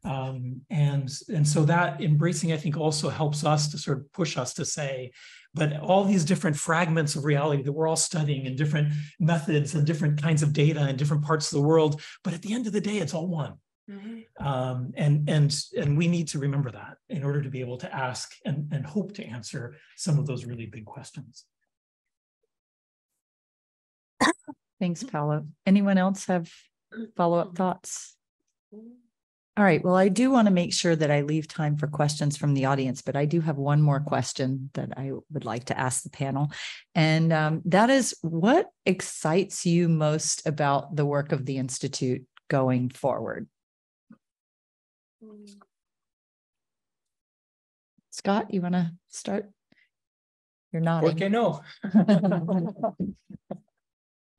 Um, and and so that embracing, I think, also helps us to sort of push us to say, but all these different fragments of reality that we're all studying and different methods and different kinds of data in different parts of the world. But at the end of the day, it's all one. Mm-hmm. Um, and and and we need to remember that in order to be able to ask and, and hope to answer some of those really big questions. Thanks, Paolo. Anyone else have follow-up thoughts? All right. Well, I do want to make sure that I leave time for questions from the audience, but I do have one more question that I would like to ask the panel. And um, that is what excites you most about the work of the Institute going forward? Scott, you want to start? You're not. Okay, no.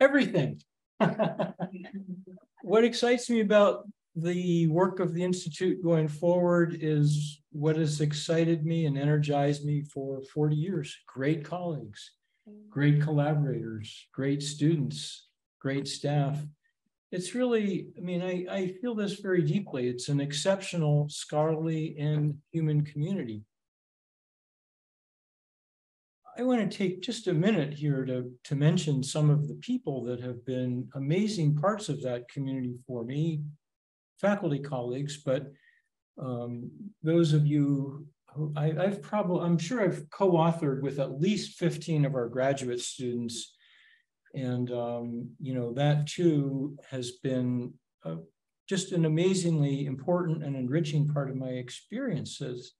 Everything. what excites me about the work of the Institute going forward is what has excited me and energized me for 40 years. Great colleagues, great collaborators, great students, great staff. It's really, I mean, I, I feel this very deeply. It's an exceptional scholarly and human community. I want to take just a minute here to, to mention some of the people that have been amazing parts of that community for me, faculty colleagues, but um, those of you who I, have probably, I'm sure I've co-authored with at least 15 of our graduate students. And, um, you know, that too has been just an amazingly important and enriching part of my experience as,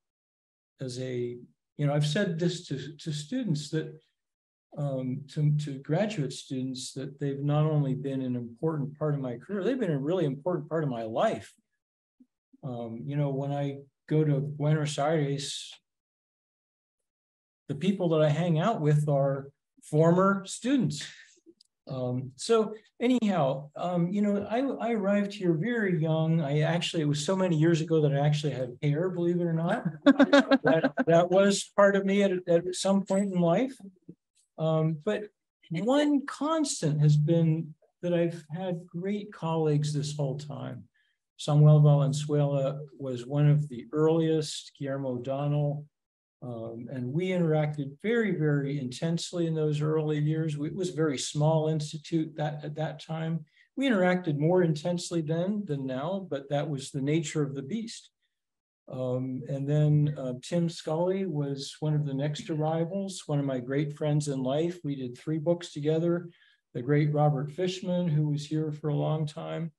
as a, you know, I've said this to, to students that um, to, to graduate students that they've not only been an important part of my career, they've been a really important part of my life. Um, you know, when I go to Buenos Aires, the people that I hang out with are former students. Um, so anyhow, um, you know, I, I arrived here very young. I actually, it was so many years ago that I actually had hair, believe it or not. that, that was part of me at, at some point in life. Um, but one constant has been that I've had great colleagues this whole time. Samuel Valenzuela was one of the earliest, Guillermo O'Donnell, um, and we interacted very, very intensely in those early years. We, it was a very small institute that at that time. We interacted more intensely then than now, but that was the nature of the beast. Um, and then uh, Tim Scully was one of the next arrivals, one of my great friends in life. We did three books together. The great Robert Fishman, who was here for a long time.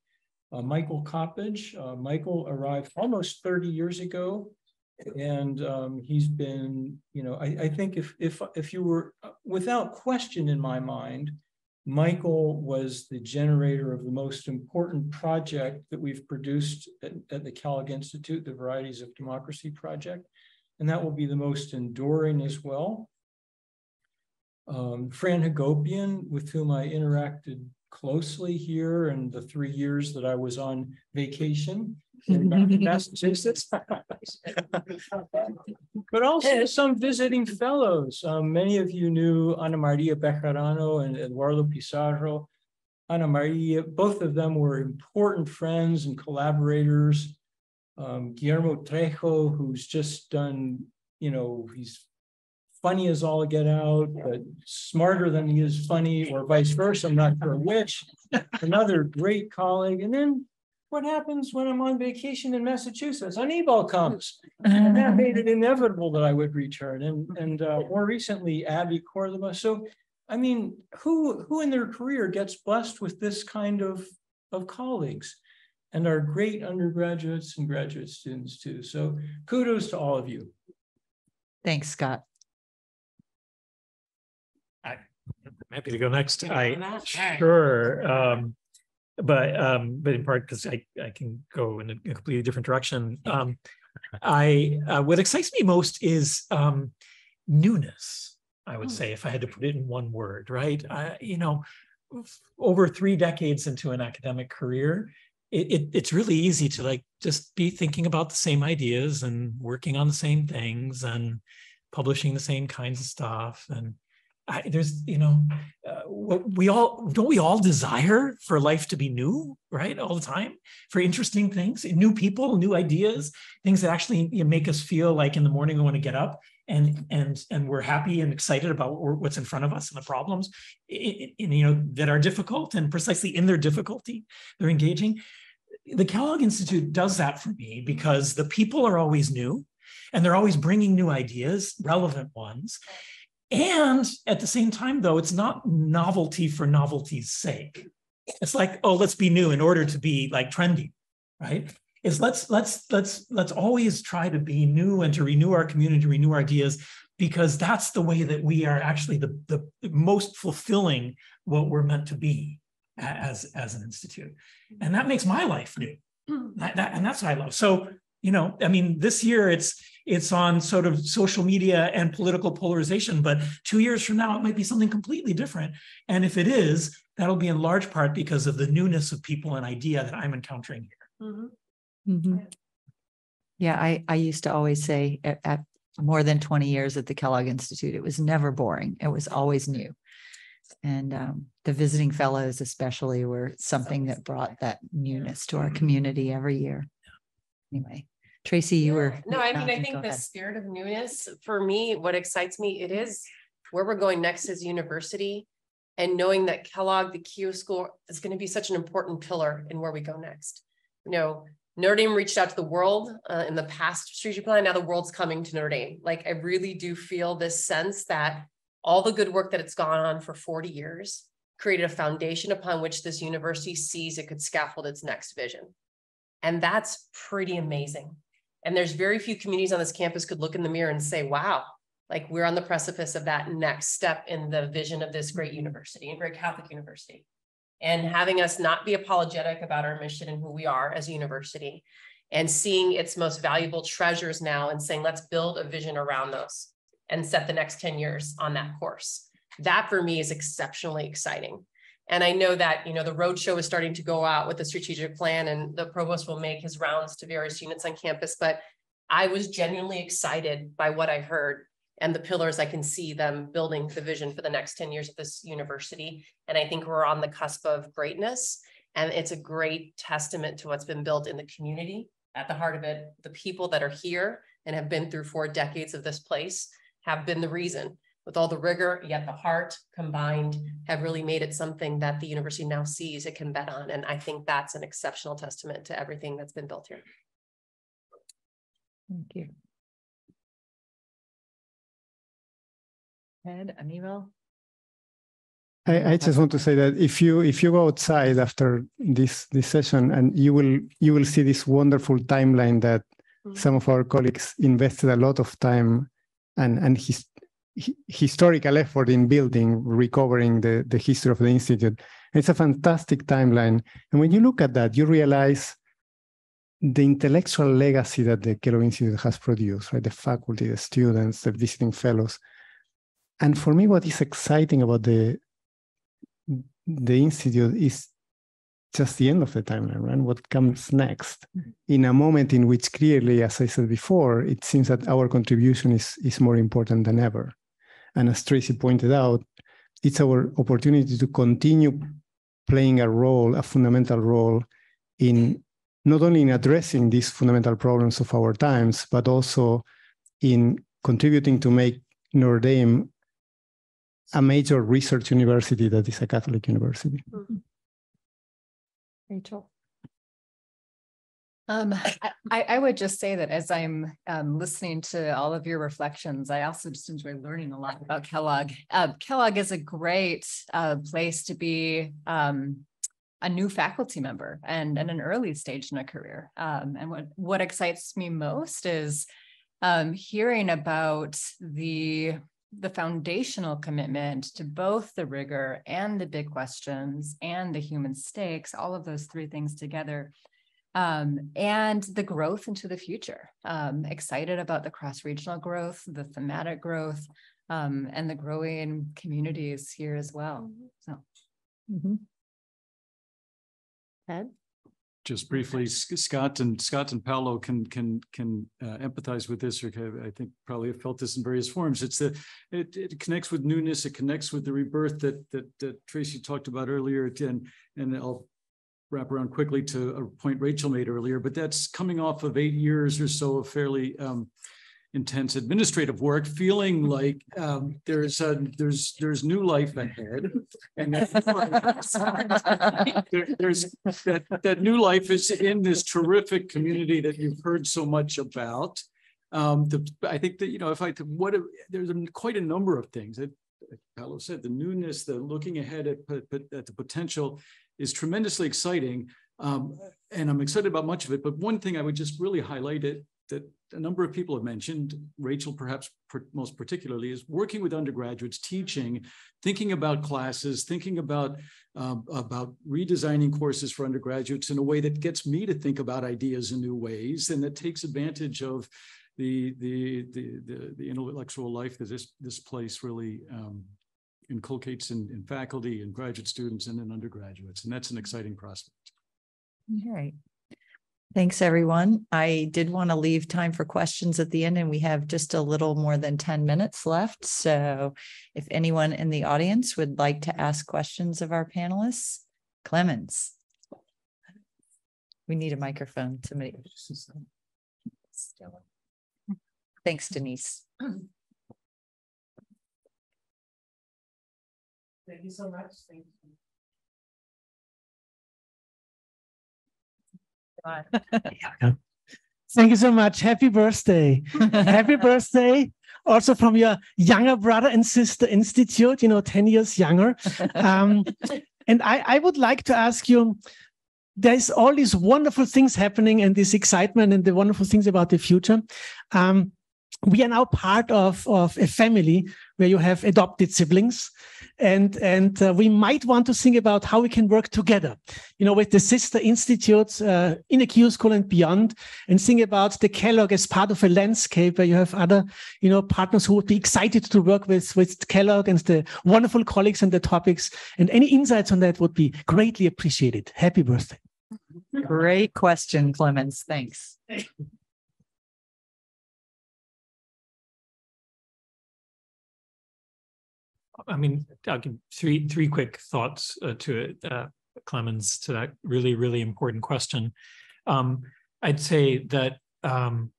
Uh, Michael Coppedge. Uh, Michael arrived almost 30 years ago. And um, he's been, you know, I, I think if, if, if you were, uh, without question in my mind, Michael was the generator of the most important project that we've produced at, at, the Kellogg Institute, the Varieties of Democracy Project, and that will be the most enduring as well. Um, Fran Hagopian, with whom I interacted closely here in the three years that I was on vacation, in Massachusetts. but also some visiting fellows. Um, many of you knew Ana Maria Bejarano and Eduardo Pizarro. Ana Maria, both of them were important friends and collaborators. Um, Guillermo Trejo, who's just done, you know, he's funny as all get out, but smarter than he is funny, or vice versa. I'm not sure which. Another great colleague. And then what happens when I'm on vacation in Massachusetts? Anibal comes. And that made it inevitable that I would return. And, and uh, more recently, Abby Córdova. So, I mean, who, who in their career gets blessed with this kind of, of colleagues? And our great undergraduates and graduate students too. So kudos to all of you. Thanks, Scott. I, am happy to go next. I sure. Um, but um, but in part because I, I can go in a completely different direction. Um, I uh, what excites me most is um, newness. I would hmm. say if I had to put it in one word, right? I, you know, over three decades into an academic career, it, it, it's really easy to like just be thinking about the same ideas and working on the same things and publishing the same kinds of stuff and I, there's you know uh, we all don't we all desire for life to be new right all the time? For interesting things new people new ideas things that actually you make us feel like in the morning we want to get up and and and we're happy and excited about what's in front of us and the problems in, in, you know that are difficult and precisely in their difficulty they're engaging. The kellogg institute does that for me because the people are always new and they're always bringing new ideas relevant ones and at the same time, though, it's not novelty for novelty's sake. It's like, oh, let's be new in order to be like trendy, right? Is let's let's let's let's always try to be new and to renew our community, renew our ideas, because that's the way that we are actually the, the most fulfilling what we're meant to be as as an institute. And that makes my life new. Mm. That, that, and that's what I love. So, you know, I mean, this year it's it's on sort of social media and political polarization. But two years from now, it might be something completely different. And if it is, that'll be in large part because of the newness of people and idea that I'm encountering here. Mm-hmm. Mm-hmm. Yeah, I, I used to always say at, at more than 20 years at the Kellogg Institute, it was never boring. It was always new. And um, the visiting fellows, especially, were something that brought that newness to our community every year. Anyway, Tracy, you were. No, I mean, I think the spirit of newness for me, what excites me, it is where we're going next is university and knowing that Kellogg, the Keough School is going to be such an important pillar in where we go next. You know, Notre Dame reached out to the world uh, in the past strategic plan. Now the world's coming to Notre Dame. Like I really do feel this sense that all the good work that it's gone on for 40 years created a foundation upon which this university sees it could scaffold its next vision. And that's pretty amazing. And there's very few communities on this campus could look in the mirror and say, wow, like we're on the precipice of that next step in the vision of this great university and great Catholic university. And having us not be apologetic about our mission and who we are as a university and seeing its most valuable treasures now and saying, let's build a vision around those and set the next 10 years on that course. That for me is exceptionally exciting. And I know that, you know, the roadshow is starting to go out with the strategic plan and the provost will make his rounds to various units on campus. But I was genuinely excited by what I heard and the pillars I can see them building the vision for the next 10 years of this university. And I think we're on the cusp of greatness. And it's a great testament to what's been built in the community. At the heart of it, the people that are here and have been through four decades of this place have been the reason with all the rigor, yet the heart combined have really made it something that the university now sees it can bet on. And I think that's an exceptional testament to everything that's been built here. Thank you. Ed, Anibal? I, I just want to say that if you if you go outside after this this session and you will you will see this wonderful timeline that mm -hmm. some of our colleagues invested a lot of time and and his historical effort in building, recovering the, the history of the Institute. It's a fantastic timeline. And when you look at that, you realize the intellectual legacy that the Kellogg Institute has produced, right? The faculty, the students, the visiting fellows. And for me, what is exciting about the, the Institute is just the end of the timeline, right? What comes next in a moment in which clearly, as I said before, it seems that our contribution is, is more important than ever. And as Tracy pointed out, it's our opportunity to continue playing a role, a fundamental role in not only in addressing these fundamental problems of our times, but also in contributing to make Notre Dame a major research university that is a Catholic university. Mm-hmm. Rachel. Um, I, I would just say that as I'm um, listening to all of your reflections, I also just enjoy learning a lot about Kellogg. Uh, Kellogg is a great uh, place to be um, a new faculty member and, and an early stage in a career. Um, and what, what excites me most is um, hearing about the the foundational commitment to both the rigor and the big questions and the human stakes, all of those three things together um, and the growth into the future. Um, excited about the cross regional growth, the thematic growth, um, and the growing communities here as well. So, Mhm. Ed? Just briefly, Scott and Scott and Paolo can can can uh, empathize with this, or I think probably have felt this in various forms. It's the it it connects with newness. It connects with the rebirth that that that Tracy talked about earlier. And and I'll wrap around quickly to a point Rachel made earlier, but that's coming off of eight years or so of fairly um, intense administrative work, feeling like um, there's a, there's there's new life ahead, and that, there- there's that that new life is in this terrific community that you've heard so much about. Um, the I think that you know if I what there's quite a number of things that Paolo said the newness, the looking ahead at at the potential is tremendously exciting. Um, and I'm excited about much of it. But one thing I would just really highlight it that a number of people have mentioned, Rachel perhaps per, most particularly, is working with undergraduates, teaching, thinking about classes, thinking about um, about redesigning courses for undergraduates in a way that gets me to think about ideas in new ways and that takes advantage of the the the the, the intellectual life that this this place really um, inculcates in, in faculty and graduate students and in undergraduates, and that's an exciting prospect. All right. Thanks, everyone. I did want to leave time for questions at the end, and we have just a little more than 10 minutes left. So if anyone in the audience would like to ask questions of our panelists, Clemens. We need a microphone. Somebody. Thanks, Denise. Thank you so much. Thank you. Thank you so much. Happy birthday. Happy birthday. Also from your younger brother and sister institute, you know, 10 years younger. Um, and I, I would like to ask you, there's all these wonderful things happening and this excitement and the wonderful things about the future. Um, we are now part of, of a family where you have adopted siblings and and uh, we might want to think about how we can work together you know with the sister institutes uh, in a Keough School and beyond and think about the kellogg as part of a landscape where you have other you know partners who would be excited to work with with kellogg and the wonderful colleagues and the topics and any insights on that would be greatly appreciated happy birthday Great question, Clemens. Thanks. I mean, I'll give three three quick thoughts uh, to it, uh, Clemens, to that really really important question. Um, I'd say that um,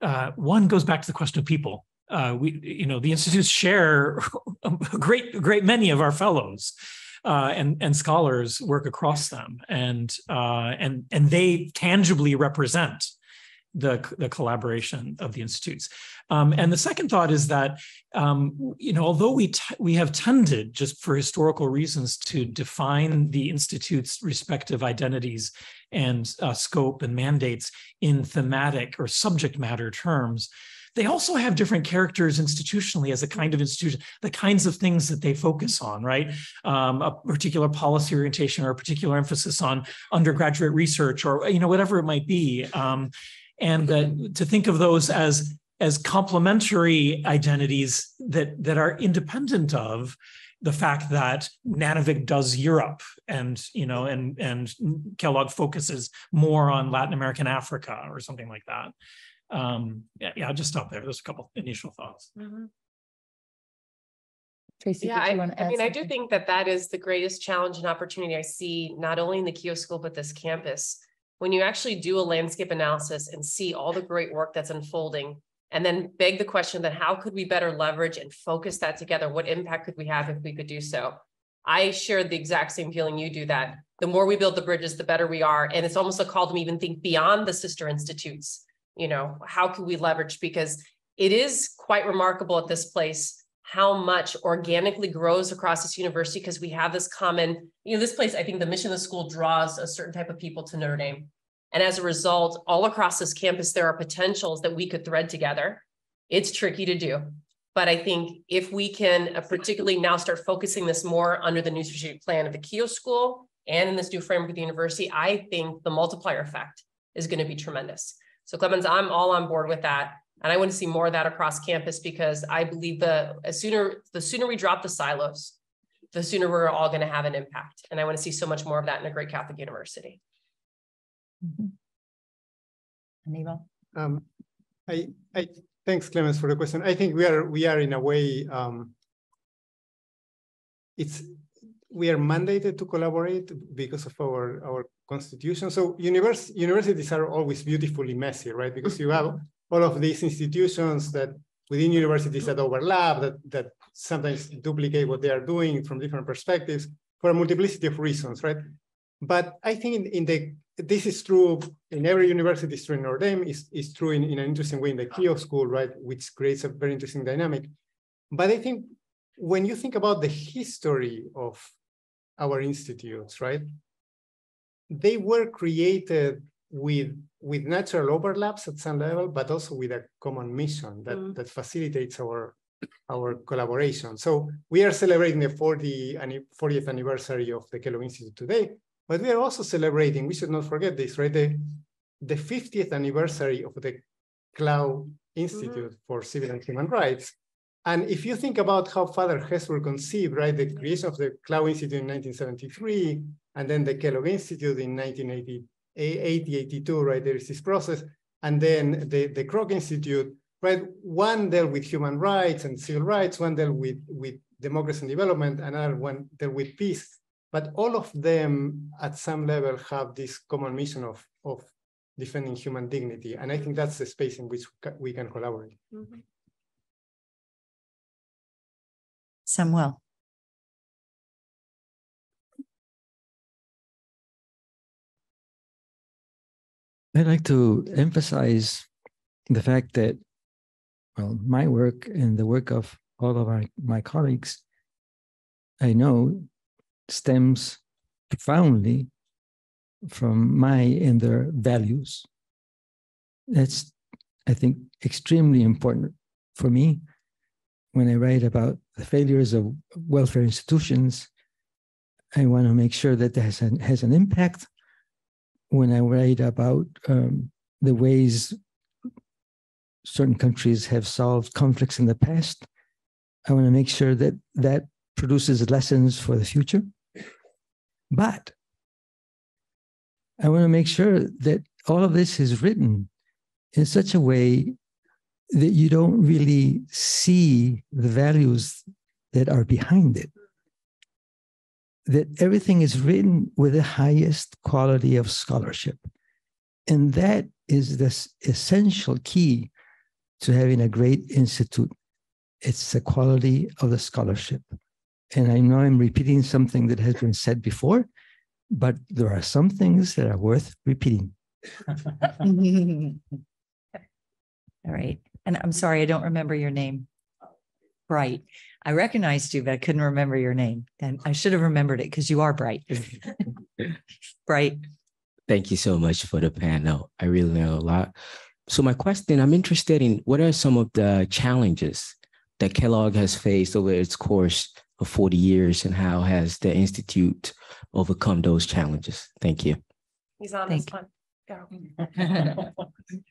uh, one goes back to the question of people. Uh, we, you know, the institutes share a great great many of our fellows. Uh, and and scholars work across them, and uh, and and they tangibly represent the, the collaboration of the institutes. Um, and the second thought is that, um, you know, although we, we have tended just for historical reasons to define the institute's respective identities and uh, scope and mandates in thematic or subject matter terms, they also have different characters institutionally as a kind of institution, the kinds of things that they focus on, right? Um, a particular policy orientation or a particular emphasis on undergraduate research or, you know, whatever it might be. Um, and uh, to think of those as as complementary identities that that are independent of the fact that Nanovic does Europe and you know and and Kellogg focuses more on Latin American Africa or something like that. Um, yeah, yeah, I'll just stop there. There's a couple initial thoughts. Mhm. Tracy, Yeah, I, want to I add mean, I do think that that is the greatest challenge and opportunity I see, not only in the Keough School, but this campus. When you actually do a landscape analysis and see all the great work that's unfolding, and then beg the question that how could we better leverage and focus that together? What impact could we have if we could do so? I shared the exact same feeling you do that the more we build the bridges, the better we are. And it's almost a call to even think beyond the sister institutes. You know, how can we leverage? Because it is quite remarkable at this place how much organically grows across this university because we have this common, you know, this place, I think the mission of the school draws a certain type of people to Notre Dame. And as a result, all across this campus, there are potentials that we could thread together. It's tricky to do. But I think if we can uh, particularly now start focusing this more under the new strategic plan of the Keough School and in this new framework of the university, I think the multiplier effect is going to be tremendous. So Clemens, I'm all on board with that. And I want to see more of that across campus because I believe the as sooner the sooner we drop the silos, the sooner we're all going to have an impact. And I want to see so much more of that in a great Catholic university. Mhm. Aníbal? Um, I, I, thanks Clemens for the question. I think we are, we are in a way, um, it's, we are mandated to collaborate because of our, our constitution. So univers universities are always beautifully messy, right? Because you have all of these institutions that within universities that overlap, that, that sometimes duplicate what they are doing from different perspectives for a multiplicity of reasons, right? But I think in, in the this is true in every university, it's true in Notre Dame, is is true in, in an interesting way in the Keough School, right, which creates a very interesting dynamic. But I think when you think about the history of our institutes, right, they were created with with natural overlaps at some level, but also with a common mission that, mm. that facilitates our our collaboration. So we are celebrating the 40, 40th anniversary of the Kellogg Institute today, but we are also celebrating, we should not forget this, right? The, the 50th anniversary of the Klau Institute mm -hmm. for Civil and Human Rights. And if you think about how Father Hesburgh conceived, right, the creation of the Klau Institute in 1973, and then the Kellogg Institute in 1980, 82, right, there is this process, and then the, the Kroc Institute, right, one dealt with human rights and civil rights, one dealt with, with democracy and development, another one dealt with peace but all of them at some level have this common mission of, of defending human dignity. And I think that's the space in which we can collaborate. Mm -hmm. Samuel. I'd like to emphasize the fact that, well, my work and the work of all of our, my colleagues, I know stems profoundly from my and their values. That's, I think, extremely important for me when I write about the failures of welfare institutions. I want to make sure that that has an, has an impact. When I write about um, the ways certain countries have solved conflicts in the past, I want to make sure that that produces lessons for the future. But I want to make sure that all of this is written in such a way that you don't really see the values that are behind it. That everything is written with the highest quality of scholarship. And that is the essential key to having a great institute. It's the quality of the scholarship. And I know I'm repeating something that has been said before, but there are some things that are worth repeating. All right. And I'm sorry, I don't remember your name. Bright. I recognized you, but I couldn't remember your name. And I should have remembered it because you are bright. bright. Thank you so much for the panel. I really learned a lot. So my question, I'm interested in what are some of the challenges that Kellogg has faced over its course of 40 years and how has the Institute overcome those challenges? Thank you. He's on Thank this one. Go.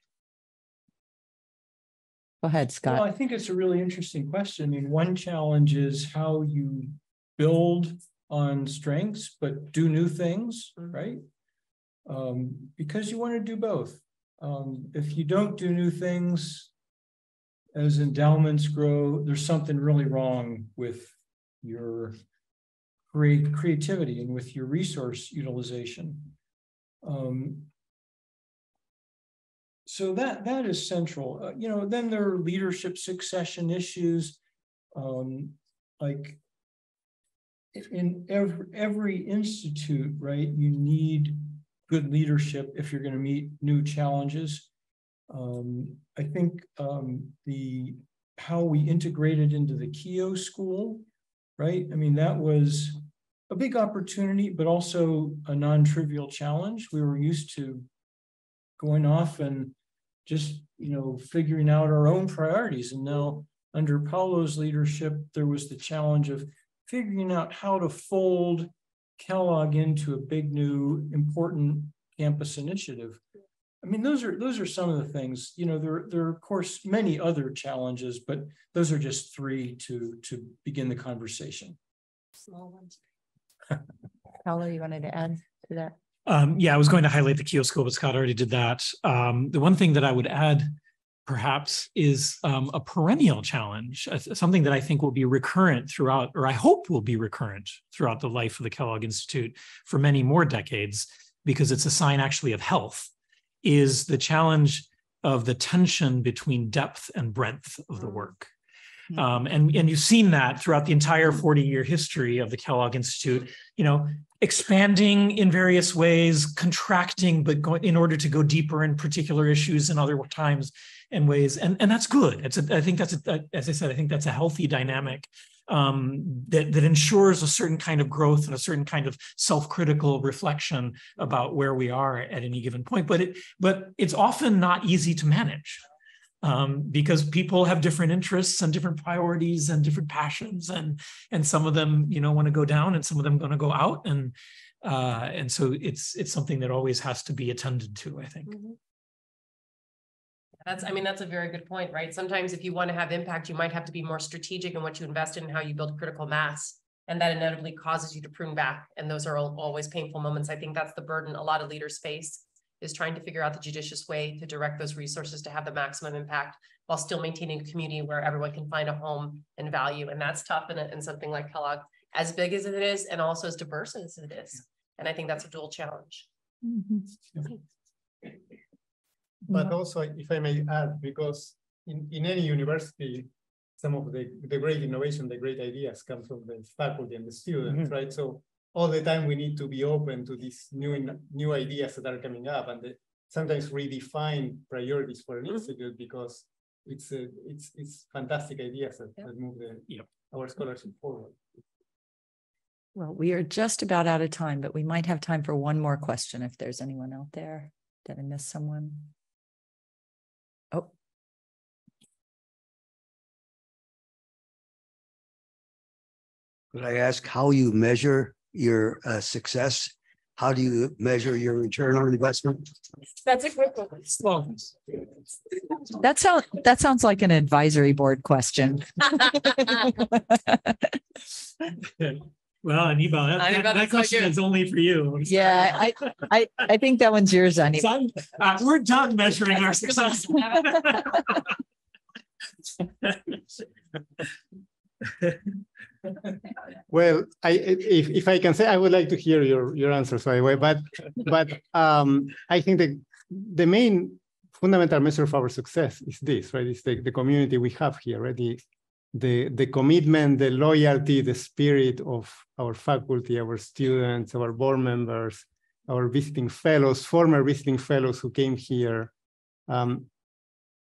Go ahead, Scott. Well, I think it's a really interesting question. I mean, one challenge is how you build on strengths, but do new things, mm-hmm. right? Um, because you want to do both. Um, if you don't do new things, as endowments grow, there's something really wrong with your create creativity and with your resource utilization. Um, so that that is central. Uh, you know, then there are leadership succession issues, um, like in every, every institute, right, you need good leadership if you're gonna meet new challenges. Um, I think, um, the, how we integrated into the Keough School, right? I mean, that was a big opportunity, but also a non-trivial challenge. We were used to going off and just, you know, figuring out our own priorities. And now under Paolo's leadership, there was the challenge of figuring out how to fold Kellogg into a big new important campus initiative. I mean, those are those are some of the things. You know, there there are of course many other challenges, but those are just three to to begin the conversation. Small ones. Paolo, you wanted to add to that? Um, yeah, I was going to highlight the Keough School, but Scott already did that. Um, the one thing that I would add perhaps is um, a perennial challenge, uh, something that I think will be recurrent throughout, or I hope will be recurrent throughout the life of the Kellogg Institute for many more decades, because it's a sign actually of health, is the challenge of the tension between depth and breadth of the work. Um, and, and you've seen that throughout the entire 40 year history of the Kellogg Institute, you know, expanding in various ways, contracting, but going in order to go deeper in particular issues and other times and ways. And, and that's good. It's a, I think that's, a, as I said, I think that's a healthy dynamic um, that, that ensures a certain kind of growth and a certain kind of self-critical reflection about where we are at any given point. But it, but it's often not easy to manage um, because people have different interests and different priorities and different passions, and and some of them, you know, want to go down, and some of them going to go out, and uh, and so it's it's something that always has to be attended to. I think. Mhm. That's, I mean, that's a very good point, right? Sometimes if you want to have impact, you might have to be more strategic in what you invest in and how you build critical mass. And that inevitably causes you to prune back. And those are al- always painful moments. I think that's the burden a lot of leaders face is trying to figure out the judicious way to direct those resources to have the maximum impact while still maintaining a community where everyone can find a home and value. And that's tough in, a- in something like Kellogg, as big as it is and also as diverse as it is. And I think that's a dual challenge. Mm-hmm. But also, if I may add, because in, in any university, some of the, the great innovation, the great ideas come from the faculty and the students, mm-hmm. right? So all the time we need to be open to these new, new ideas that are coming up and they sometimes redefine priorities for an mm-hmm. institute because it's, a it's, it's fantastic ideas that, that move the, Yep. our scholarship forward. Well, we are just about out of time, but we might have time for one more question if there's anyone out there. Did I miss someone? Could I ask how you measure your uh, success? How do you measure your return on investment? That's a quick one. That sounds, that sounds like an advisory board question. well, Anibal, that, that, Anibal, that that's question you're- is only for you. Yeah, I, I, I think that one's yours, Annie. So uh, we're done measuring our success. Well, I, if, if I can say, I would like to hear your, your answers by the way, but, but um, I think the, the main fundamental measure of our success is this, right? It's the, the community we have here, right? The, the, the commitment, the loyalty, the spirit of our faculty, our students, our board members, our visiting fellows, former visiting fellows who came here. Um,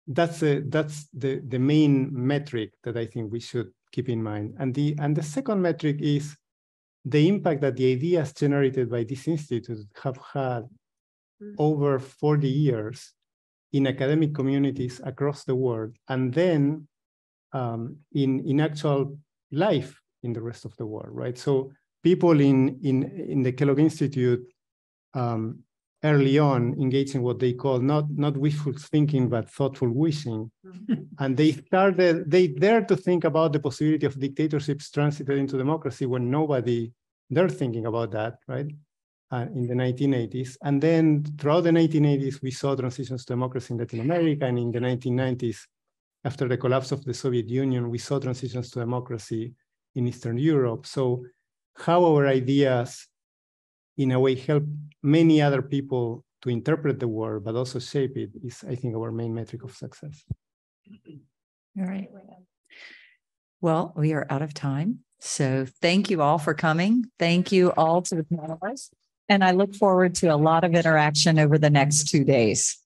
that's a, that's the, the main metric that I think we should keep in mind. And the, and the second metric is the impact that the ideas generated by this institute have had over 40 years in academic communities across the world, and then um, in, in actual life in the rest of the world, right? So people in, in, in the Kellogg Institute um, early on engaged in what they call not, not wishful thinking, but thoughtful wishing. And they started, they dared to think about the possibility of dictatorships transited into democracy when nobody they're thinking about that, right? Uh, in the 1980s. And then throughout the 1980s, we saw transitions to democracy in Latin America. And in the 1990s, after the collapse of the Soviet Union, we saw transitions to democracy in Eastern Europe. So how our ideas, in a way, help many other people to interpret the world, but also shape it is, I think, our main metric of success. All right. Well, we are out of time. So thank you all for coming. Thank you all to the panelists. And I look forward to a lot of interaction over the next two days.